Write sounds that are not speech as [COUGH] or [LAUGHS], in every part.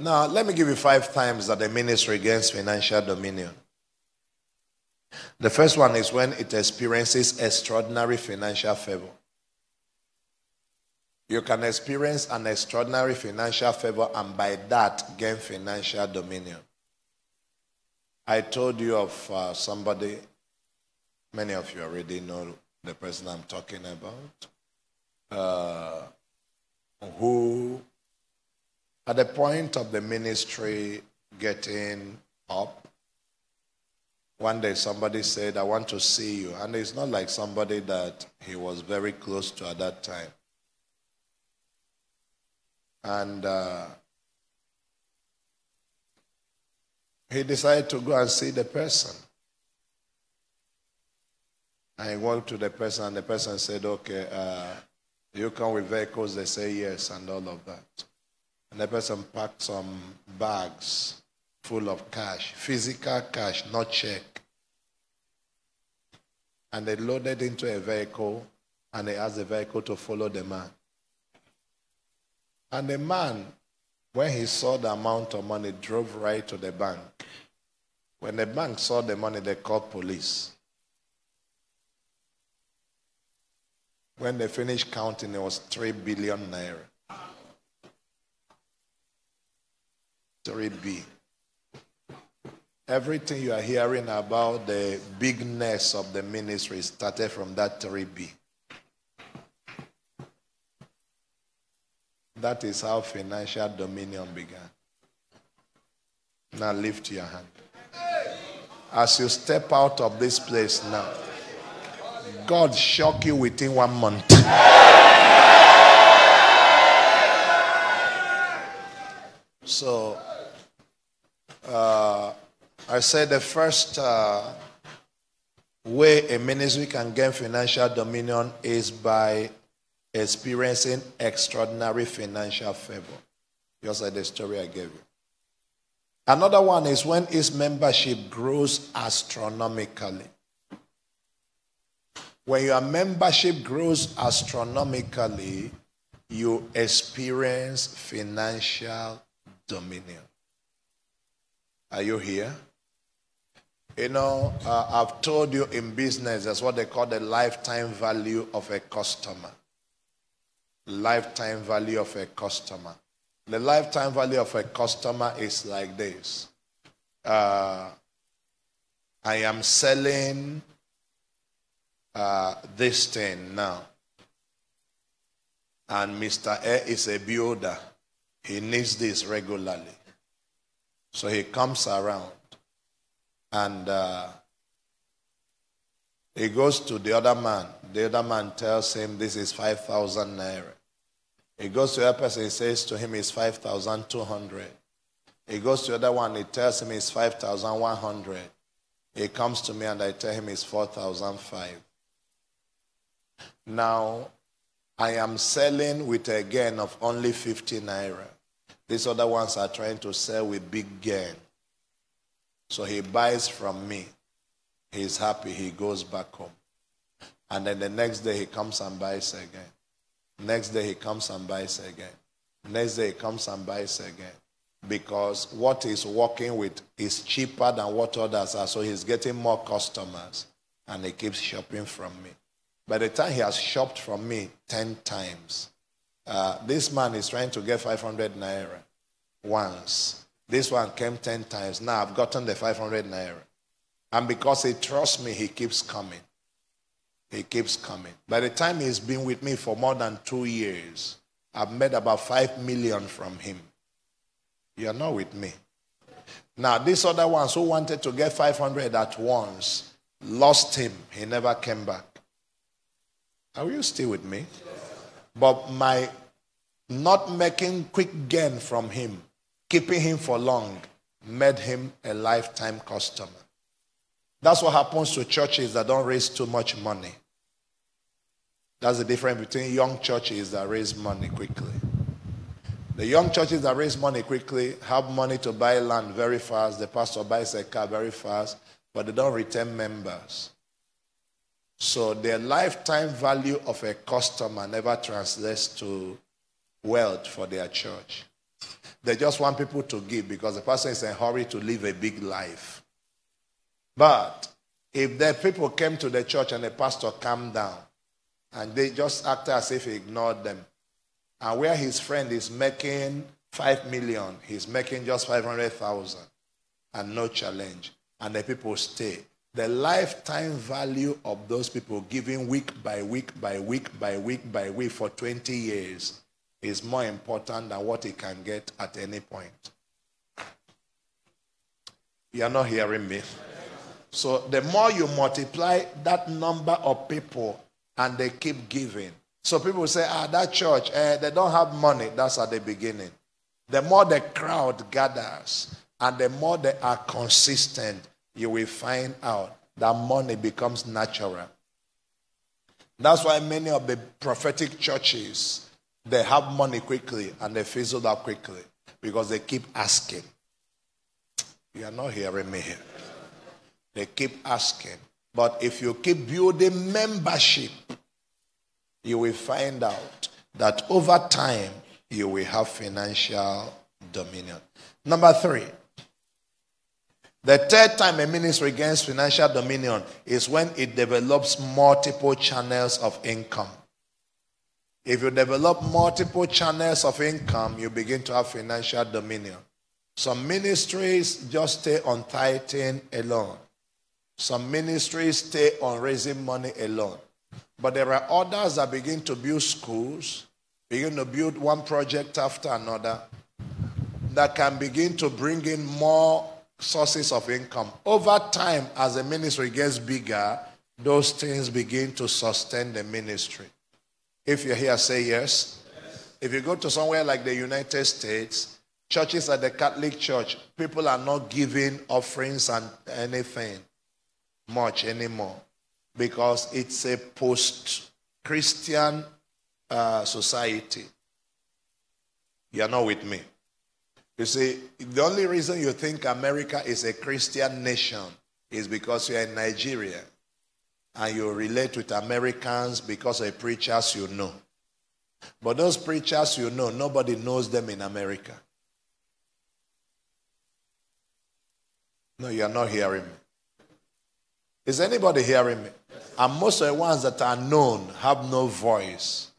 Now, let me give you five times that the ministry gains financial dominion. The first one is when it experiences extraordinary financial favor. You can experience an extraordinary financial favor and by that gain financial dominion. I told you of uh, somebody, many of you already know the person I'm talking about, uh, who at the point of the ministry getting up, one day somebody said, I want to see you. And it's not like somebody that he was very close to at that time. And uh, he decided to go and see the person. I went to the person, and the person said, Okay, uh, you come with vehicles? They say yes, and all of that. And the person packed some bags full of cash, physical cash, not check. And they loaded into a vehicle, and they asked the vehicle to follow the man. And the man, when he saw the amount of money, drove right to the bank. When the bank saw the money, they called police. When they finished counting, it was 3 billion naira. 3B. Everything you are hearing about the bigness of the ministry started from that 3B. That is how financial dominion began. Now lift your hand. As you step out of this place now, God shock you within one month. So, uh, I said the first uh, way a ministry can gain financial dominion is by experiencing extraordinary financial favor. Just like the story I gave you. Another one is when its membership grows astronomically. When your membership grows astronomically, you experience financial dominion. Are you here? You know, uh, I've told you in business, that's what they call the lifetime value of a customer lifetime value of a customer. The lifetime value of a customer is like this. Uh, I am selling uh, this thing now. And Mr. A is a builder. He needs this regularly. So he comes around and uh, he goes to the other man. The other man tells him this is 5,000 naira. He goes to a person, he says to him it's 5,200. He goes to the other one, he tells him it's 5,100. He comes to me and I tell him it's 4,005. Now, I am selling with a gain of only 50 naira. These other ones are trying to sell with big gain. So he buys from me. He's happy. He goes back home. And then the next day he comes and buys again. Next day he comes and buys again. Next day he comes and buys again. Because what he's working with is cheaper than what others are. So he's getting more customers and he keeps shopping from me. By the time he has shopped from me 10 times, uh, this man is trying to get 500 naira once. This one came 10 times. Now I've gotten the 500 naira. And because he trusts me, he keeps coming. He keeps coming. By the time he's been with me for more than two years, I've made about five million from him. You're not with me. Now, these other ones who wanted to get 500 at once lost him. He never came back. Are you still with me? But my not making quick gain from him, keeping him for long, made him a lifetime customer. That's what happens to churches that don't raise too much money. That's the difference between young churches that raise money quickly. The young churches that raise money quickly have money to buy land very fast. The pastor buys a car very fast, but they don't retain members. So the lifetime value of a customer never translates to wealth for their church. They just want people to give because the person is in a hurry to live a big life. But if the people came to the church and the pastor calmed down and they just acted as if he ignored them, and where his friend is making five million, he's making just 500,000 and no challenge, and the people stay. The lifetime value of those people giving week by week by week by week by week for 20 years is more important than what he can get at any point. You are not hearing me. So the more you multiply that number of people and they keep giving. So people say, ah, that church, eh, they don't have money. That's at the beginning. The more the crowd gathers and the more they are consistent, you will find out that money becomes natural. That's why many of the prophetic churches they have money quickly and they fizzle out quickly because they keep asking. You are not hearing me here. They keep asking. But if you keep building membership, you will find out that over time you will have financial dominion. Number three, the third time a ministry gains financial dominion is when it develops multiple channels of income. If you develop multiple channels of income, you begin to have financial dominion. Some ministries just stay on tithing alone. Some ministries stay on raising money alone. But there are others that begin to build schools, begin to build one project after another, that can begin to bring in more sources of income. Over time, as the ministry gets bigger, those things begin to sustain the ministry. If you're here, say yes. yes. If you go to somewhere like the United States, churches like the Catholic Church, people are not giving offerings and anything much anymore because it's a post Christian uh, society. You're not with me. You see, the only reason you think America is a Christian nation is because you're in Nigeria and you relate with Americans because of preachers you know. But those preachers you know, nobody knows them in America. No, you are not hearing me. Is anybody hearing me? And most of the ones that are known have no voice.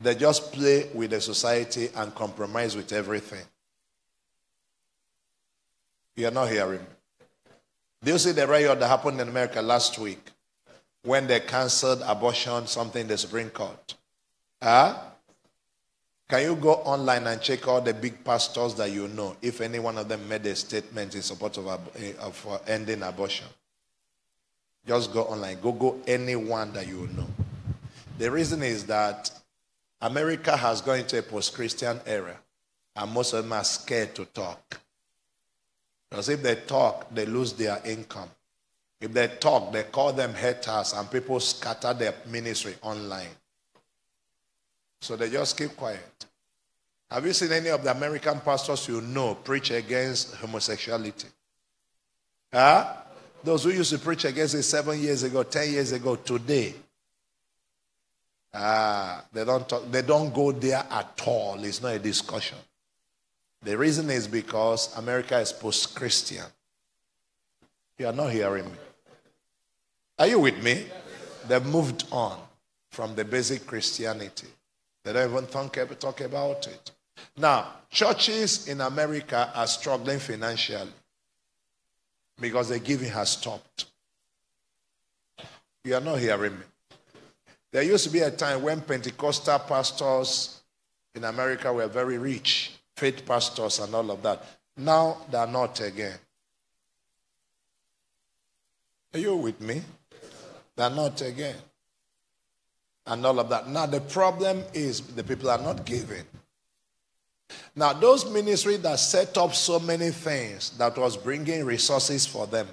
They just play with the society and compromise with everything. You are not hearing me. Do you see the riot that happened in America last week when they canceled abortion, something in the Supreme Court? Huh? Can you go online and check all the big pastors that you know if any one of them made a statement in support of, of uh, ending abortion? Just go online. Go go anyone that you know. The reason is that America has gone into a post-Christian era, and most of them are scared to talk. Because if they talk, they lose their income. If they talk, they call them haters, and people scatter their ministry online. So they just keep quiet. Have you seen any of the American pastors you know preach against homosexuality? Huh? Those who used to preach against it seven years ago, ten years ago, today, ah, they don't talk, they don't go there at all. It's not a discussion. The reason is because America is post Christian. You are not hearing me. Are you with me? They've moved on from the basic Christianity. They don't even talk, talk about it. Now, churches in America are struggling financially because the giving has stopped. You are not hearing me. There used to be a time when Pentecostal pastors in America were very rich, faith pastors and all of that. Now they are not again. Are you with me? They are not again. And all of that. Now the problem is the people are not giving. Now, those ministries that set up so many things that was bringing resources for them.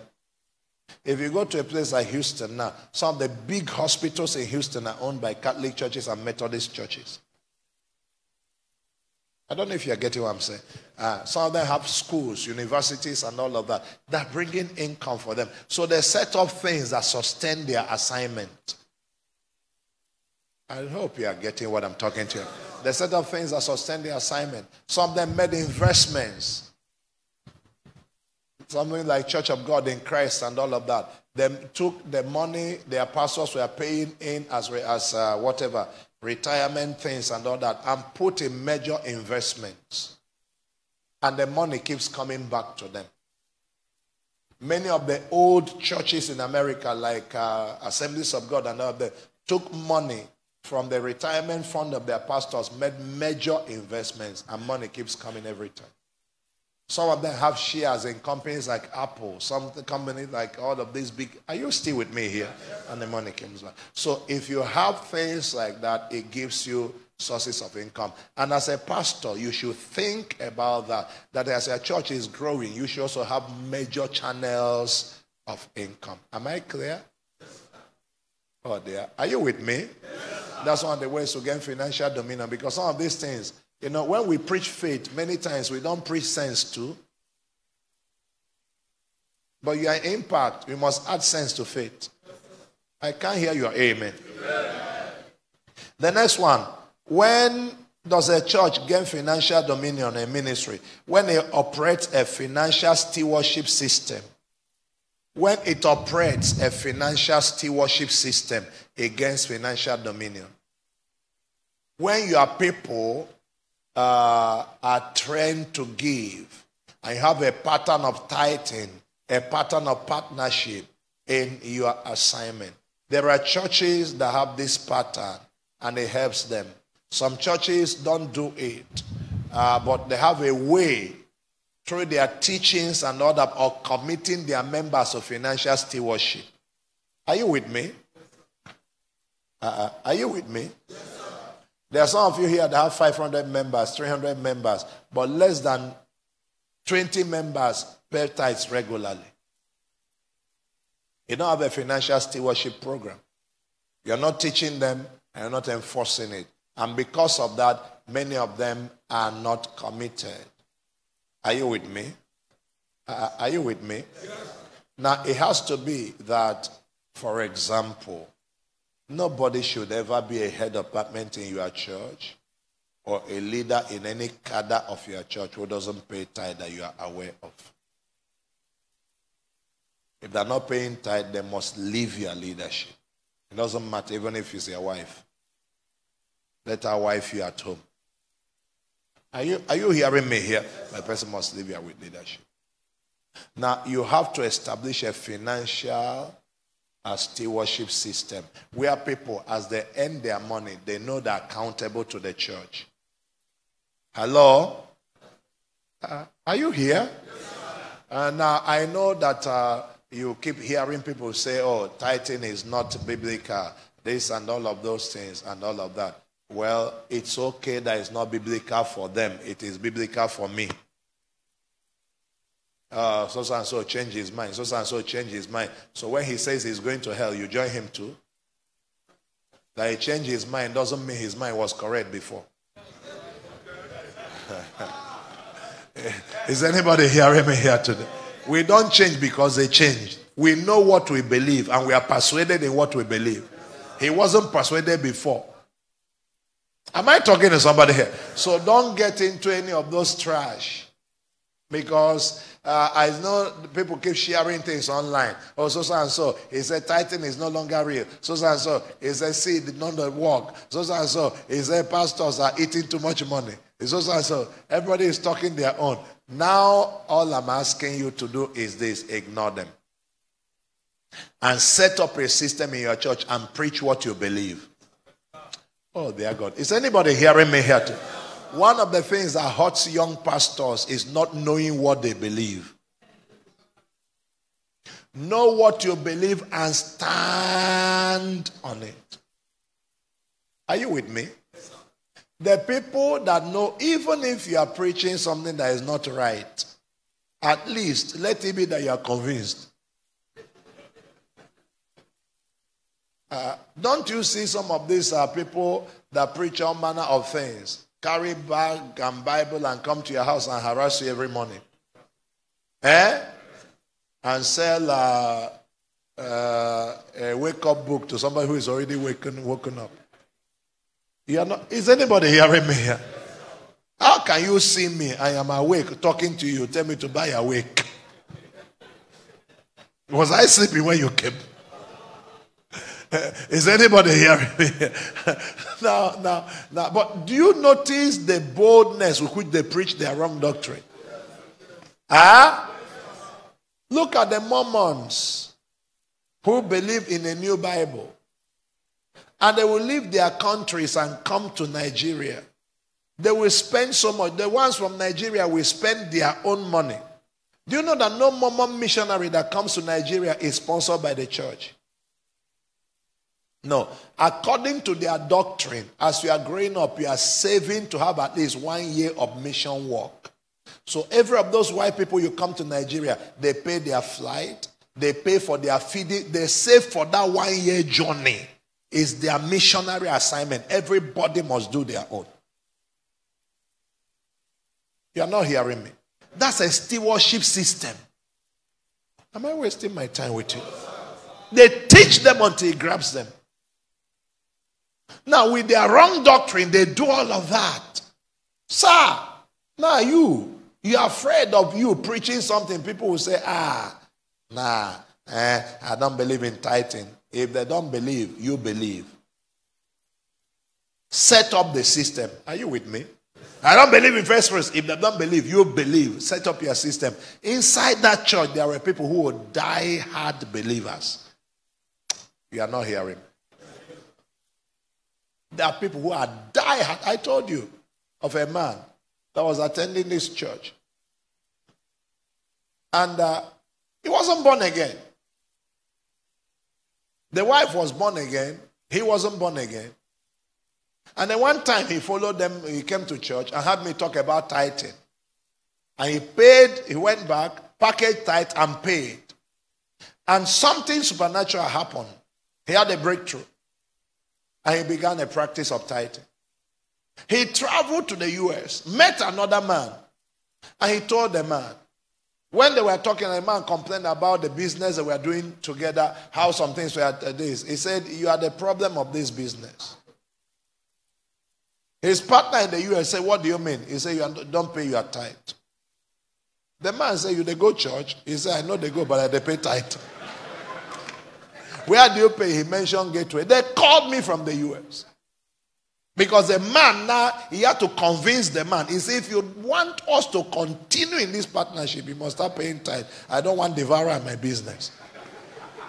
If you go to a place like Houston now, some of the big hospitals in Houston are owned by Catholic churches and Methodist churches. I don't know if you're getting what I'm saying. Uh, some of them have schools, universities, and all of that. They're bringing income for them. So they set up things that sustain their assignment. I hope you are getting what I'm talking to you. They set up things that sustain their assignment. Some of them made investments. Something like Church of God in Christ and all of that. They took the money their pastors were paying in as, as uh, whatever, retirement things and all that, and put in major investments. And the money keeps coming back to them. Many of the old churches in America, like uh, Assemblies of God and all took money from the retirement fund of their pastors, made major investments, and money keeps coming every time. Some of them have shares in companies like Apple, some companies like all of these big. Are you still with me here? And the money comes back. So if you have things like that, it gives you sources of income. And as a pastor, you should think about that. That as a church is growing, you should also have major channels of income. Am I clear? Oh dear. Are you with me? That's one of the ways to gain financial dominion because some of these things you know, when we preach faith, many times we don't preach sense too. But your impact, we must add sense to faith. I can't hear your amen. amen. The next one. When does a church gain financial dominion in ministry? When it operates a financial stewardship system. When it operates a financial stewardship system against financial dominion. When your people uh, are trained to give. I have a pattern of tithing, a pattern of partnership in your assignment. There are churches that have this pattern and it helps them. Some churches don't do it, uh, but they have a way through their teachings and all that of committing their members of financial stewardship. Are you with me? Uh, are you with me? There are some of you here that have 500 members, 300 members, but less than 20 members pay tithes regularly. You don't have a financial stewardship program. You're not teaching them and you're not enforcing it. And because of that, many of them are not committed. Are you with me? Uh, are you with me? Yes. Now, it has to be that, for example, Nobody should ever be a head of department in your church or a leader in any cadre of your church who doesn't pay tithe that you are aware of. If they're not paying tithe, they must leave your leadership. It doesn't matter, even if it's your wife. Let her wife you at home. Are you, are you hearing me here? My person must leave you with leadership. Now, you have to establish a financial a stewardship system where people, as they earn their money, they know they're accountable to the church. Hello? Uh, are you here? Uh, now, I know that uh, you keep hearing people say, oh, tithing is not biblical, this and all of those things and all of that. Well, it's okay that it's not biblical for them, it is biblical for me uh, so and so change his mind, so and so change his mind. So when he says he's going to hell, you join him too. That he changed his mind doesn't mean his mind was correct before. [LAUGHS] Is anybody hearing me here today? We don't change because they changed. We know what we believe and we are persuaded in what we believe. He wasn't persuaded before. Am I talking to somebody here? So don't get into any of those trash because uh, I know people keep sharing things online. Oh, so, and so. He said tithing is no longer real. So, and so. He said seed did not work. So, and so. He said pastors are eating too much money. So, and so. Everybody is talking their own. Now, all I'm asking you to do is this ignore them. And set up a system in your church and preach what you believe. Oh, dear God. Is anybody hearing me here? One of the things that hurts young pastors is not knowing what they believe. Know what you believe and stand on it. Are you with me? The people that know, even if you are preaching something that is not right, at least let it be that you are convinced. Uh, don't you see some of these uh, people that preach all manner of things? Carry bag and Bible and come to your house and harass you every morning. Eh? And sell uh, uh, a wake up book to somebody who is already waken, woken up. You are not, is anybody hearing me here? How can you see me? I am awake talking to you. Tell me to buy awake. Was I sleeping when you came? [LAUGHS] Is anybody hearing me? [LAUGHS] now, now, now, but do you notice the boldness with which they preach their wrong doctrine? Ah? Huh? Look at the Mormons who believe in a new Bible. And they will leave their countries and come to Nigeria. They will spend so much. The ones from Nigeria will spend their own money. Do you know that no Mormon missionary that comes to Nigeria is sponsored by the church? No. According to their doctrine, as you are growing up, you are saving to have at least one year of mission work. So every of those white people you come to Nigeria, they pay their flight, they pay for their feeding, they save for that one year journey. Is their missionary assignment. Everybody must do their own. You are not hearing me. That's a stewardship system. Am I wasting my time with you? They teach them until he grabs them. Now, with their wrong doctrine, they do all of that. Sir, now you, you're afraid of you preaching something. People will say, ah, nah, eh, I don't believe in tithing. If they don't believe, you believe. Set up the system. Are you with me? I don't believe in first fruits. If they don't believe, you believe. Set up your system. Inside that church, there were people who would die hard believers. You are not hearing. There are people who are die hard. I told you of a man that was attending this church. And uh, he wasn't born again. The wife was born again. He wasn't born again. And then one time he followed them, he came to church and had me talk about tithing. And he paid, he went back, packaged tithe and paid. And something supernatural happened. He had a breakthrough. And he began a practice of tithing. He traveled to the US, met another man, and he told the man, when they were talking, the man complained about the business they were doing together, how some things were this. He said, You are the problem of this business. His partner in the US said, What do you mean? He said, You don't pay your tithe. The man said, You they go church? He said, I know they go, but I they pay tithe. Where do you pay? He mentioned gateway. They called me from the US. Because the man now, he had to convince the man. He said, if you want us to continue in this partnership, you must start paying tithe. I don't want devourer in my business.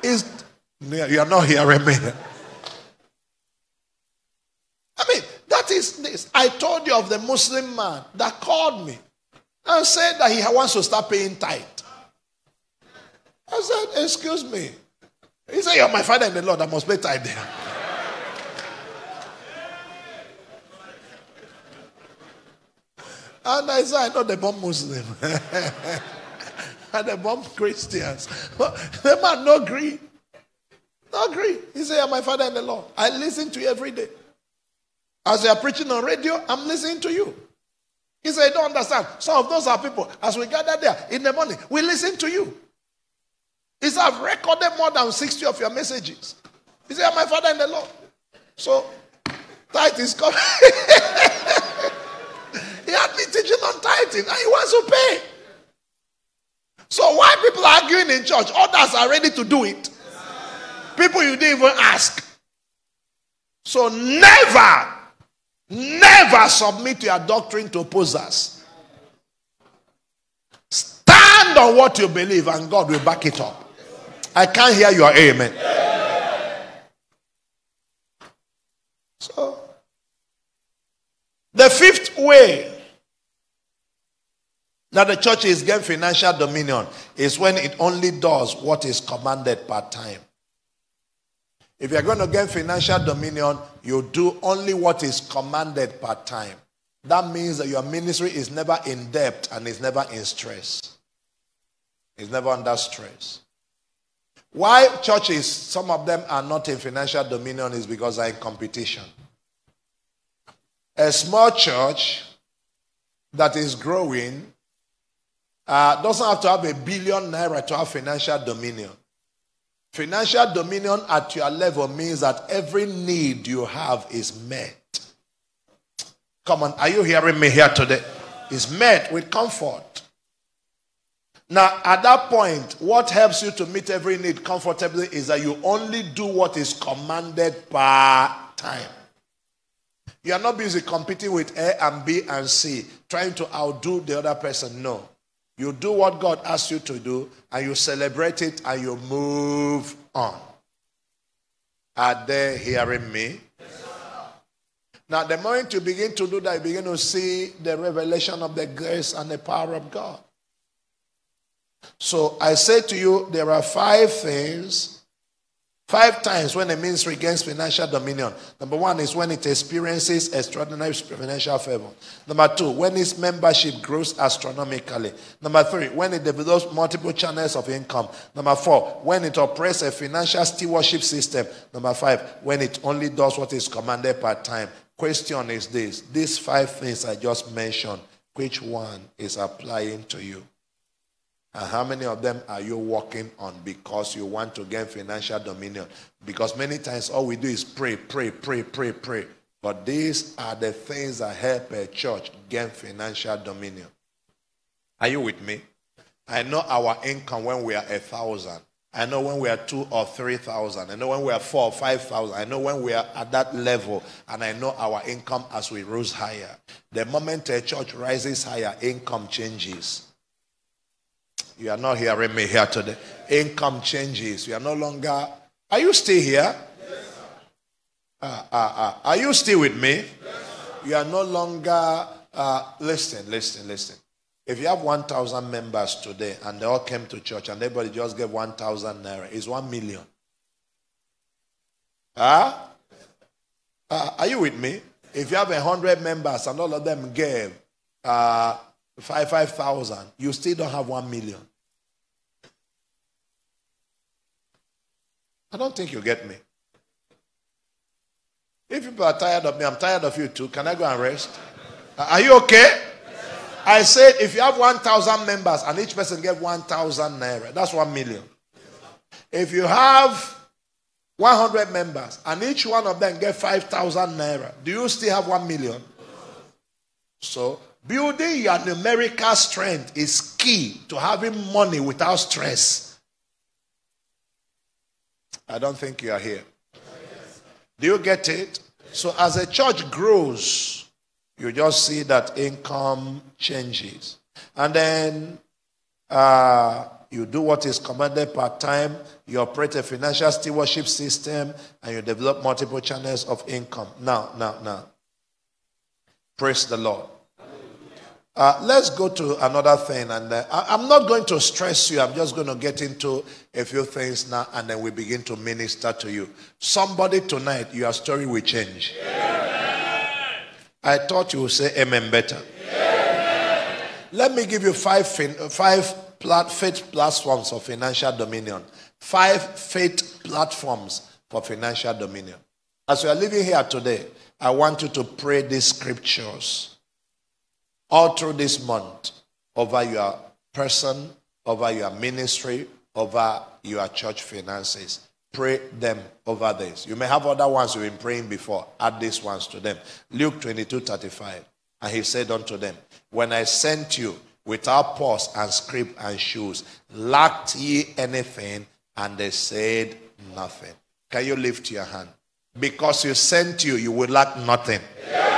Is you are not hearing me. I mean, that is this. I told you of the Muslim man that called me and said that he wants to start paying tithe. I said, Excuse me. He said, You're my father in the Lord. I must pay tithe there. and I said, I know the bomb Muslim. [LAUGHS] and the bomb Christians. [LAUGHS] the man no agree. No agree. He said, You're my father in the Lord. I listen to you every day. As you are preaching on radio, I'm listening to you. He said, I don't understand. Some of those are people, as we gather there in the morning, we listen to you. He said, I've recorded more than 60 of your messages. He said, My father in the Lord. So, tithe is coming. [LAUGHS] he had me teaching on tithing and he wants to pay. So, why people are arguing in church? Others are ready to do it. People you didn't even ask. So, never Never submit your doctrine to opposers. Stand on what you believe, and God will back it up. I can't hear your amen. So, the fifth way that the church is getting financial dominion is when it only does what is commanded part time. If you're going to get financial dominion, you do only what is commanded part time. That means that your ministry is never in debt and is never in stress. It's never under stress. Why churches, some of them are not in financial dominion, is because they're in competition. A small church that is growing uh, doesn't have to have a billion naira to have financial dominion. Financial dominion at your level means that every need you have is met. Come on, are you hearing me here today? Is met with comfort. Now, at that point, what helps you to meet every need comfortably is that you only do what is commanded per time. You are not busy competing with A and B and C, trying to outdo the other person. No. You do what God asks you to do, and you celebrate it and you move on. Are they hearing me? now, the moment you begin to do that, you begin to see the revelation of the grace and the power of God. So I say to you, there are five things Five times when a ministry gains financial dominion. Number one is when it experiences extraordinary financial favor. Number two, when its membership grows astronomically. Number three, when it develops multiple channels of income. Number four, when it operates a financial stewardship system. Number five, when it only does what is commanded per time. Question is this these five things I just mentioned, which one is applying to you? And how many of them are you working on because you want to gain financial dominion? Because many times all we do is pray, pray, pray, pray, pray. But these are the things that help a church gain financial dominion. Are you with me? I know our income when we are a thousand. I know when we are two or three thousand. I know when we are four or five thousand. I know when we are at that level. And I know our income as we rose higher. The moment a church rises higher, income changes. You are not hearing me here today. Income changes. You are no longer. Are you still here? Yes, uh, uh, uh, are you still with me? Yes, you are no longer. Listen, listen, listen. If you have 1,000 members today and they all came to church and everybody just gave 1,000 naira, it's 1 million. Huh? Uh, are you with me? If you have 100 members and all of them gave uh, five five thousand, you still don't have one million. I don't think you get me. If people are tired of me, I'm tired of you too. Can I go and rest? Uh, are you okay? I said if you have 1,000 members and each person get 1,000 naira, that's 1 million. If you have 100 members and each one of them get 5,000 naira, do you still have 1 million? So Building your numerical strength is key to having money without stress. I don't think you are here. Do you get it? So, as a church grows, you just see that income changes. And then uh, you do what is commanded part time, you operate a financial stewardship system, and you develop multiple channels of income. Now, now, now. Praise the Lord. Uh, let's go to another thing. And uh, I, am not going to stress you. I'm just going to get into a few things now and then we begin to minister to you. Somebody tonight, your story will change. I thought you would say amen better. Let me give you five, fin- five plat, faith platforms for financial dominion. Five faith platforms for financial dominion. As we are living here today, I want you to pray these scriptures all through this month over your person, over your ministry, over your church finances. Pray them over this. You may have other ones you've been praying before. Add these ones to them. Luke 22 35. And he said unto them, When I sent you without purse and scrip and shoes, lacked ye anything? And they said, Nothing. Can you lift your hand? Because you sent you, you will lack nothing. Yeah.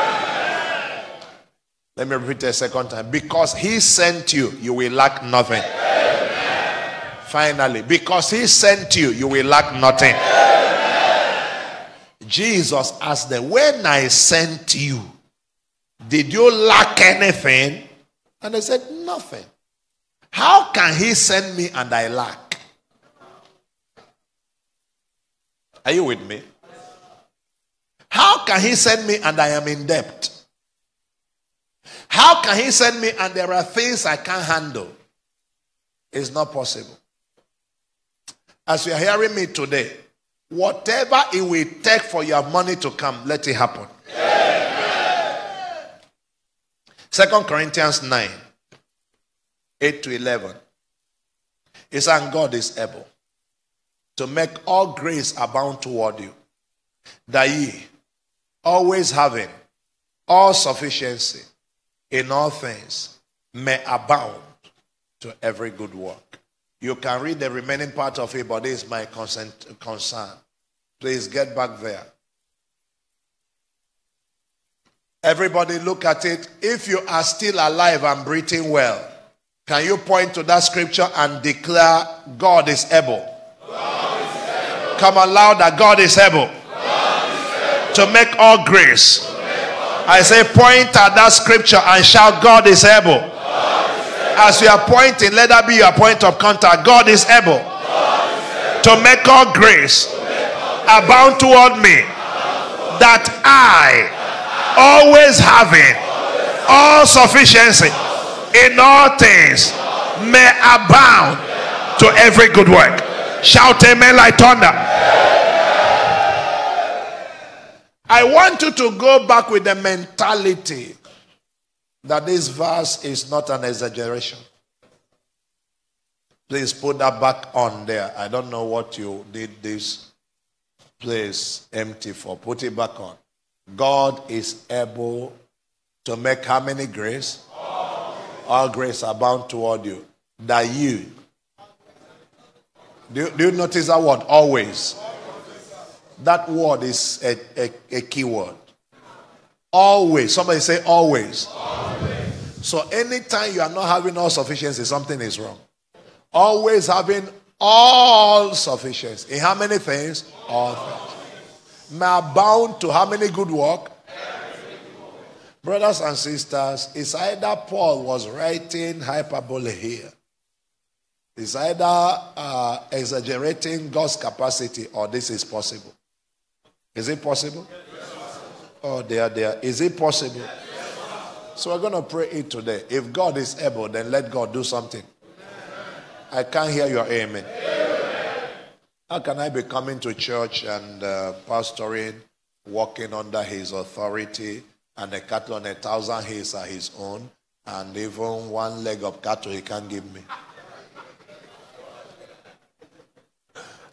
Let me repeat it a second time. Because he sent you, you will lack nothing. Amen. Finally, because he sent you, you will lack nothing. Amen. Jesus asked them, When I sent you, did you lack anything? And they said, Nothing. How can he send me and I lack? Are you with me? How can he send me and I am in debt? How can he send me and there are things I can't handle? It's not possible. As you are hearing me today, whatever it will take for your money to come, let it happen. Second Corinthians 9 8 to 11. It's and God is able to make all grace abound toward you, that ye, always having all sufficiency in all things may abound to every good work. You can read the remaining part of it, but this is my concern. Please get back there. Everybody look at it. If you are still alive and breathing well, can you point to that scripture and declare God is able? Come on louder. God is able. God is able. To make all grace. I say point at that scripture and shout God is able. God is able. As you are pointing, let that be your point of contact. God is able. God is able. To make all grace abound toward me that I always having all sufficiency in all things may abound to every good work. Shout amen like thunder. I want you to go back with the mentality that this verse is not an exaggeration. Please put that back on there. I don't know what you did this place empty for. Put it back on. God is able to make how many grace? All, grace abound toward you. That you. Do you, do you notice that word? Always. That word is a, a, a key word. Always. Somebody say always. always. So anytime you are not having all sufficiency, something is wrong. Always having all sufficiency. In how many things? All things may abound to how many good work? Brothers and sisters, it's either Paul was writing hyperbole here. It's either uh, exaggerating God's capacity or this is possible. Is it possible? Oh, there, there. Is it possible? So we're going to pray it today. If God is able, then let God do something. I can't hear your amen. How can I be coming to church and uh, pastoring, walking under his authority, and the cattle on a thousand hills are his own, and even one leg of cattle he can't give me?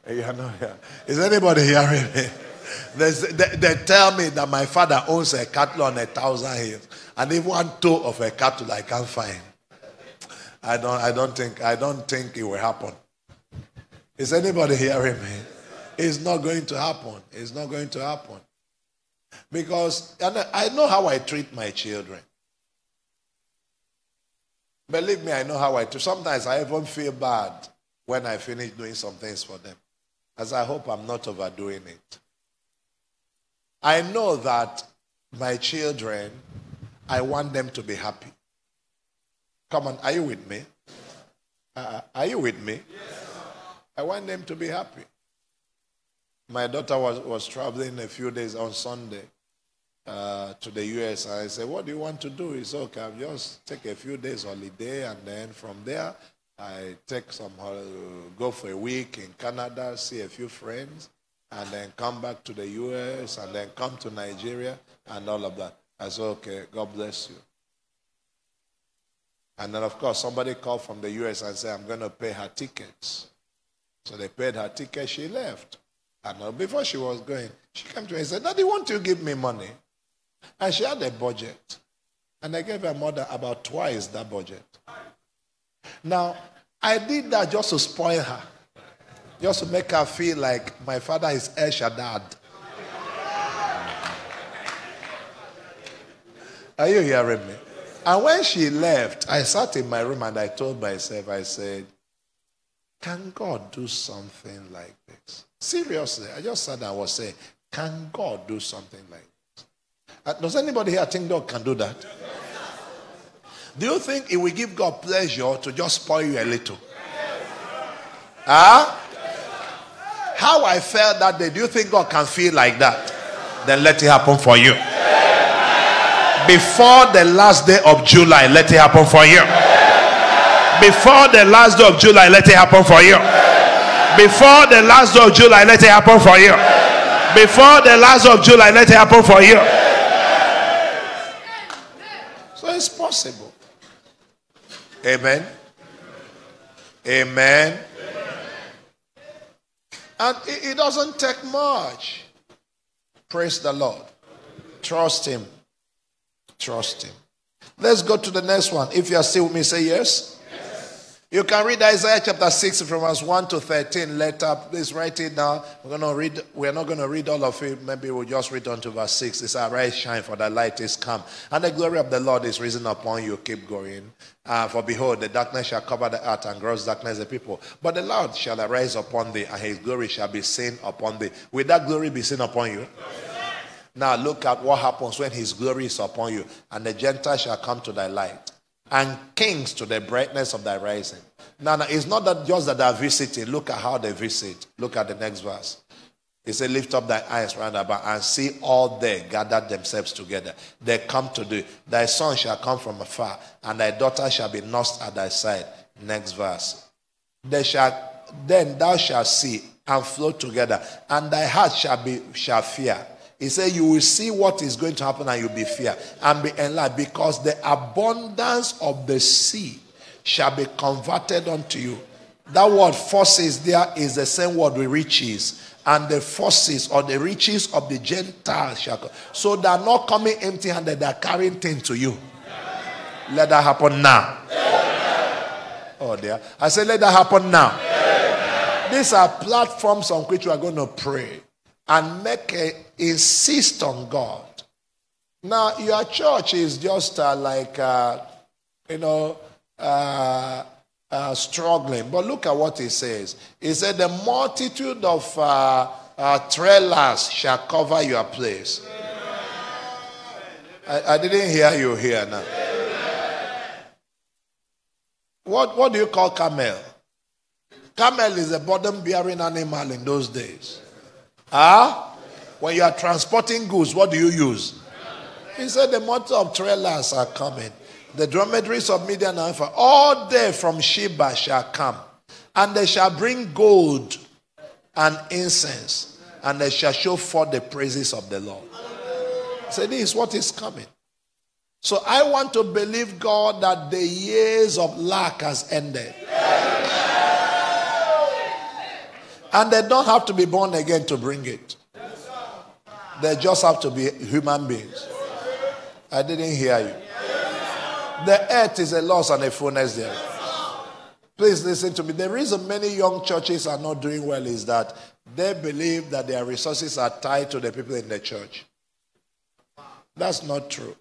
Yeah, no, yeah. Is anybody hearing me? They, they, tell me that my father owns a cattle on a thousand hills, and even one toe of a cattle I can't find. I don't, I don't think, I don't think it will happen. Is anybody hearing me? It's not going to happen. It's not going to happen. Because I know how I treat my children. Believe me, I know how I treat. Sometimes I even feel bad when I finish doing some things for them. As I hope I'm not overdoing it. I know that my children, I want them to be happy. Come on, are you with me? Uh, are you with me? Yes. I want them to be happy. My daughter was, was traveling a few days on Sunday uh, to the US. I said, What do you want to do? He said, Okay, I'll just take a few days holiday, and then from there, I take some, uh, go for a week in Canada, see a few friends, and then come back to the US, and then come to Nigeria, and all of that. I said, Okay, God bless you. And then, of course, somebody called from the US and said, I'm going to pay her tickets. So they paid her ticket, she left. And uh, before she was going, she came to me and said, Daddy, won't you give me money? And she had a budget. And I gave her mother about twice that budget. Now, I did that just to spoil her. Just to make her feel like my father is El Shaddai. Are you hearing me? And when she left, I sat in my room and I told myself, I said, can God do something like this? Seriously, I just said and was saying, can God do something like this? Uh, does anybody here think God can do that? Do you think it will give God pleasure to just spoil you a little? Huh? How I felt that day, do you think God can feel like that? Then let it happen for you. Before the last day of July, let it happen for you. Before the last day of July, let it happen for you. Before the last day of July, let it happen for you. Before the last of July, let it happen for you. So it's possible. Amen. Amen. And it, it doesn't take much. Praise the Lord. Trust Him. Trust him. Let's go to the next one. If you are still with me, say yes. You can read Isaiah chapter 6 from verse 1 to 13 later. Please write it down. We're to read, we're not going to read all of it. Maybe we'll just read on to verse 6. It's arise, shine, for the light is come. And the glory of the Lord is risen upon you. Keep going. Uh, for behold, the darkness shall cover the earth, and gross darkness the people. But the Lord shall arise upon thee, and his glory shall be seen upon thee. Will that glory be seen upon you? Now look at what happens when his glory is upon you, and the Gentiles shall come to thy light and kings to the brightness of thy rising. Now, now it's not that just that they visiting. Look at how they visit. Look at the next verse. He said, Lift up thy eyes round about and see all they gathered themselves together. They come to thee. Thy son shall come from afar, and thy daughter shall be nursed at thy side. Next verse. They shall then thou shalt see and flow together, and thy heart shall be shall fear he said, You will see what is going to happen and you'll be fear and be enlightened because the abundance of the sea shall be converted unto you. That word forces there is the same word with riches. And the forces or the riches of the Gentiles shall come. So they're not coming empty handed, they're carrying things to you. Let that happen now. Oh, dear. I said, let that happen now. These are platforms on which we are going to pray and make a, insist on God. Now, your church is just uh, like, uh, you know, uh, uh struggling. But look at what he says. He said, The multitude of uh, uh, trailers shall cover your place. I, I, didn't hear you here now. What, what do you call camel? Camel is a burden bearing animal in those days. Huh? When you are transporting goods, what do you use? He said the months of trailers are coming. The dromedaries of Midian and Ephah, all day from Sheba shall come. And they shall bring gold and incense. And they shall show forth the praises of the Lord. Say, this is what is coming. So I want to believe God that the years of lack has ended. And they don't have to be born again to bring it. They just have to be human beings. I didn't hear you. The earth is a loss and a fullness there. Please listen to me. The reason many young churches are not doing well is that they believe that their resources are tied to the people in the church. That's not true.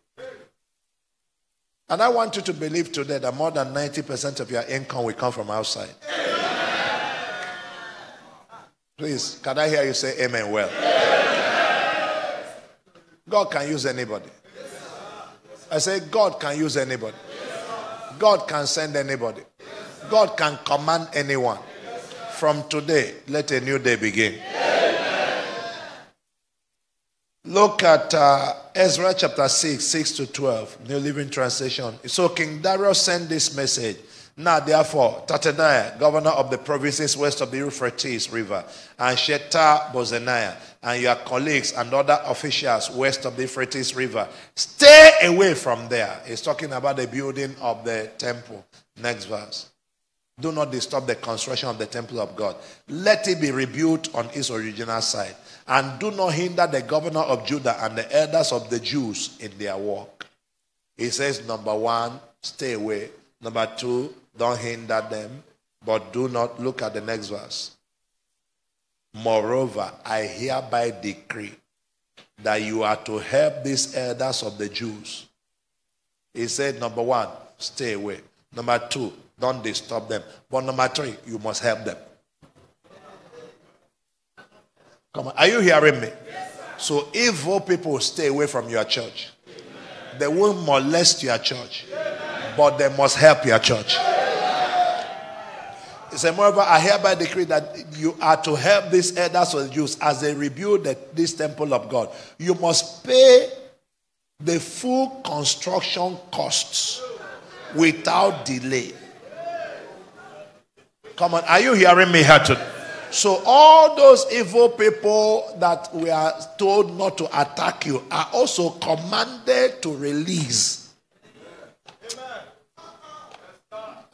And I want you to believe today that more than 90% of your income will come from outside. Please, can I hear you say amen well? God can use anybody. I say, God can use anybody. God can send anybody. God can command anyone. From today, let a new day begin. Look at uh, Ezra chapter 6, 6 to 12, New Living Translation. So King Darius sent this message now, therefore, Tattenai, governor of the provinces west of the Euphrates River, and Shethar Bozenai, and your colleagues and other officials west of the Euphrates River, stay away from there. He's talking about the building of the temple. Next verse. Do not disturb the construction of the temple of God. Let it be rebuilt on its original site. And do not hinder the governor of Judah and the elders of the Jews in their work. He says, number one, stay away. Number two, don't hinder them, but do not look at the next verse. Moreover, I hereby decree that you are to help these elders of the Jews. He said, number one, stay away. Number two, don't disturb them. But number three, you must help them. Come on, are you hearing me? Yes, so evil people stay away from your church. Amen. They won't molest your church, Amen. but they must help your church. He said, Moreover, I hereby decree that you are to help these elders of the Jews as they rebuild the, this temple of God. You must pay the full construction costs without delay. Come on, are you hearing me here today? So, all those evil people that we are told not to attack you are also commanded to release.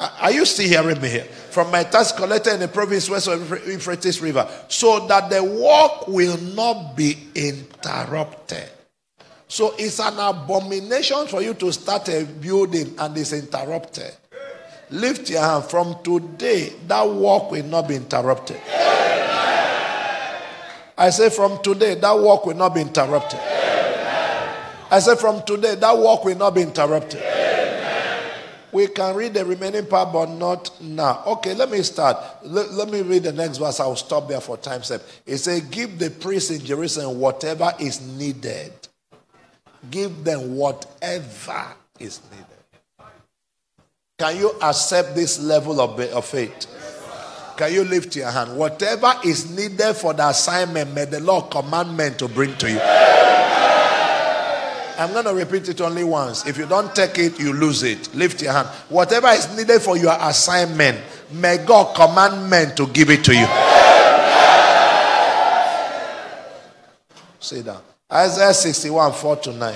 Are you still hearing me here? From my tax collector in the province west of Euphrates River, so that the work will not be interrupted. So it's an abomination for you to start a building and it's interrupted. Lift your hand. From today, that work will not be interrupted. I say, from today, that work will not be interrupted. I say, from today, that work will not be interrupted. We can read the remaining part, but not now. Okay, let me start. Let, let me read the next verse. I'll stop there for time's sake. It says, Give the priests in Jerusalem whatever is needed Give them whatever is needed. Can you accept this level of, of faith? Can you lift your hand? Whatever is needed for the assignment, may the Lord command men to bring to you. I'm going to repeat it only once. If you don't take it, you lose it. Lift your hand. Whatever is needed for your assignment, may God command men to give it to you. Sit down. Isaiah 61, 4 to 9.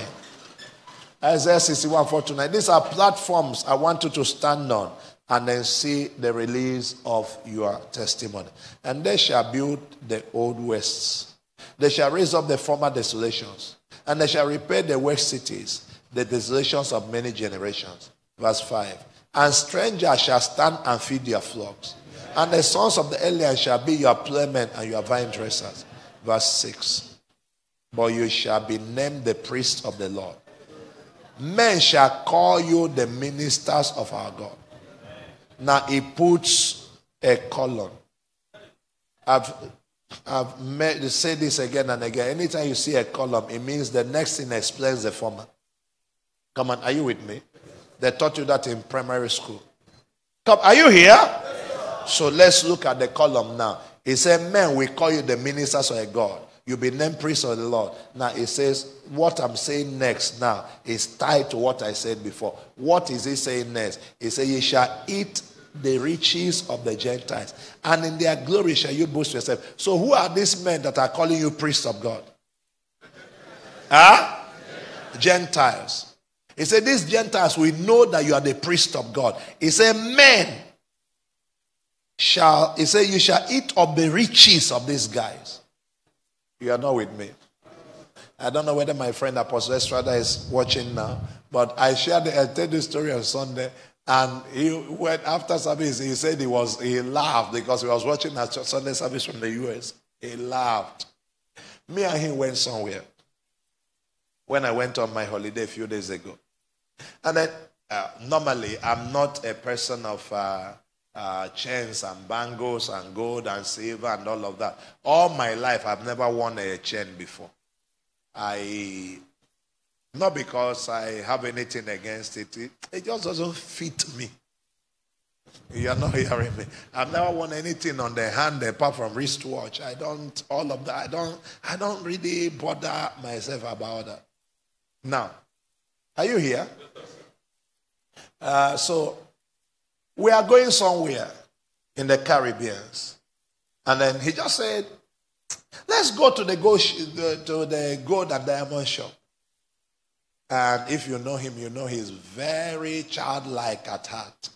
Isaiah 61, 4 to 9. These are platforms I want you to stand on and then see the release of your testimony. And they shall build the old wastes. They shall raise up the former desolations. And they shall repair the waste cities, the desolations of many generations. Verse 5. And strangers shall stand and feed your flocks. And the sons of the alien shall be your playmen and your vine dressers. Verse 6 but you shall be named the priest of the Lord. Men shall call you the ministers of our God. Now he puts a colon. I've I've made, say this again and again. Anytime you see a column, it means the next thing explains the former. Come on, are you with me? They taught you that in primary school. Come, are you here? So let's look at the column now. He said, Men, we call you the ministers of God. You'll be named priest of the Lord. Now it says, what I'm saying next now is tied to what I said before. What is he saying next? He says, You shall eat the riches of the Gentiles, and in their glory shall you boast yourself. So, who are these men that are calling you priests of God? Huh? Gentiles. He said, These Gentiles we know that you are the priest of God. He said, Men shall, he said, You shall eat of the riches of these guys. You are not with me. I don't know whether my friend Apostle Estrada is watching now, but I shared, I told the story on Sunday, and he went after service. He said he was he laughed because he was watching a Sunday service from the U.S. He laughed. Me and him went somewhere when I went on my holiday a few days ago, and then uh, normally I'm not a person of. Uh, uh, chains and bangles and gold and silver and all of that. All my life, I've never worn a chain before. I, not because I have anything against it, it, it just doesn't fit me. You're not hearing me. I've never worn anything on the hand apart from wristwatch. I don't, all of that. I don't, I don't really bother myself about that. Now, are you here? Uh, so we are going somewhere in the Caribbean. And then he just said, let's go to the gold, to the gold and diamond shop. And if you know him, you know he's very childlike at heart.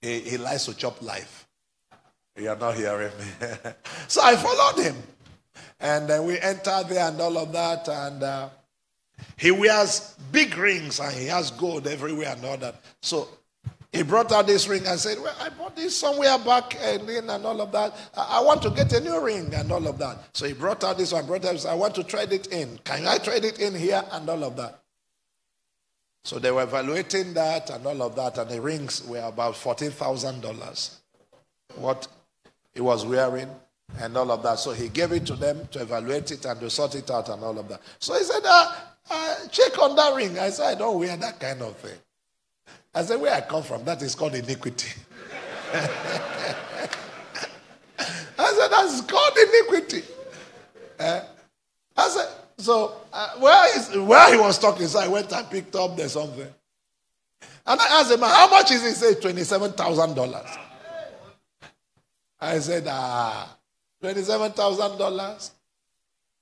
He, he likes to chop life. You are not hearing me. [LAUGHS] so I followed him. And then we entered there and all of that. And uh, he wears big rings and he has gold everywhere and all that. So he brought out this ring and said, Well, I bought this somewhere back and in and all of that. I, want to get a new ring and all of that. So he brought out this one, brought out this, I want to trade it in. Can I trade it in here and all of that? So they were evaluating that and all of that, and the rings were about $14,000. What he was wearing and all of that. So he gave it to them to evaluate it and to sort it out and all of that. So he said, uh, uh, check on that ring. I said, I don't wear that kind of thing. I said, Where I come from, that is called iniquity. [LAUGHS] I said, That's called iniquity. Uh, I said, So uh, where, is, where he was talking, so I went and picked up the something. And I asked him, How much is it? He said, $27,000. I said, Ah, $27,000.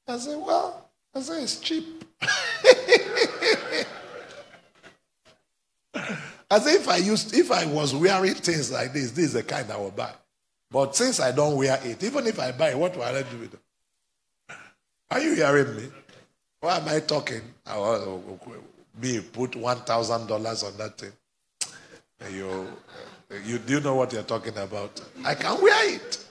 I said, Well, I said, It's cheap. [LAUGHS] As if I used, if I was wearing things like this, this is the kind I would buy. But since I don't wear it, even if I buy what will I do with it? Are you hearing me? Why am I talking? I will be oh, oh, oh, put one thousand dollars on that thing. You, you do you know what you're talking about? I can wear it.